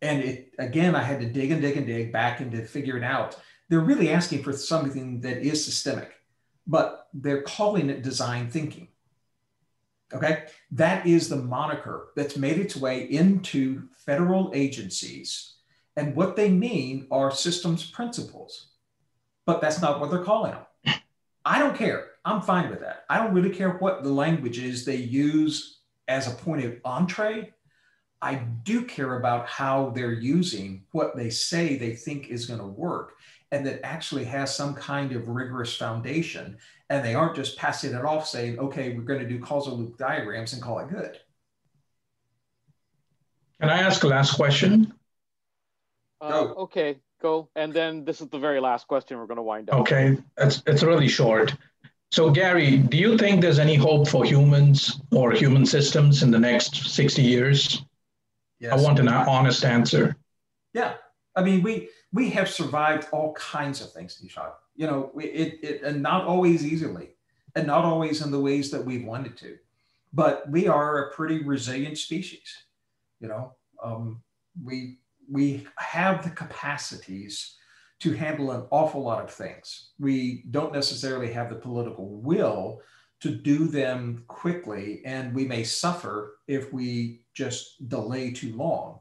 And it again, I had to dig and dig and dig back into figuring out they're really asking for something that is systemic, but they're calling it design thinking. Okay, that is the moniker that's made its way into federal agencies. And what they mean are systems principles, but that's not what they're calling them. I don't care. I'm fine with that. I don't really care what the language is they use as a point of entree. I do care about how they're using what they say they think is going to work and that actually has some kind of rigorous foundation. And they aren't just passing it off saying, okay, we're going to do causal loop diagrams and call it good. Can I ask a last question? Uh, go. Okay, go. And then this is the very last question we're going to wind up. Okay, it's, it's really short. So Gary, do you think there's any hope for humans or human systems in the next 60 years? Yes. I want an honest answer. Yeah, I mean, we we have survived all kinds of things, Nishad. You know, it, it and not always easily, and not always in the ways that we wanted to, but we are a pretty resilient species. You know, um, we we have the capacities to handle an awful lot of things. We don't necessarily have the political will to do them quickly, and we may suffer if we just delay too long.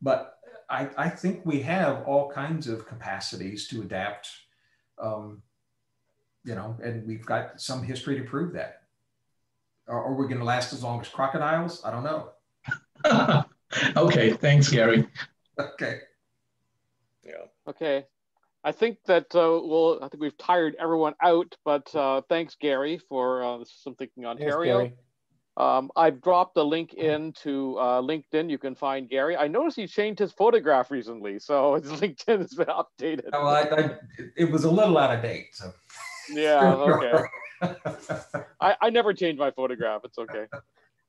But I, I think we have all kinds of capacities to adapt, um, you know, and we've got some history to prove that. Are, are we going to last as long as crocodiles? I don't know. <laughs> okay, thanks, Gary. Okay. Yeah. Okay. I think that uh, well, I think we've tired everyone out, but uh, thanks, Gary, for uh, Systems Thinking Ontario. Um, I've dropped a link into uh, LinkedIn. You can find Gary. I noticed he changed his photograph recently, so <laughs> his LinkedIn has been updated. Well, I, I, it was a little out of date, so. Yeah, <laughs> okay. <laughs> I, I never change my photograph. It's okay.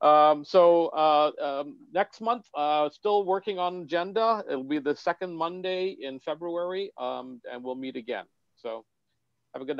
Um, so uh, um, next month, uh, still working on agenda. It'll be the second Monday in February, um, and we'll meet again. So have a good night.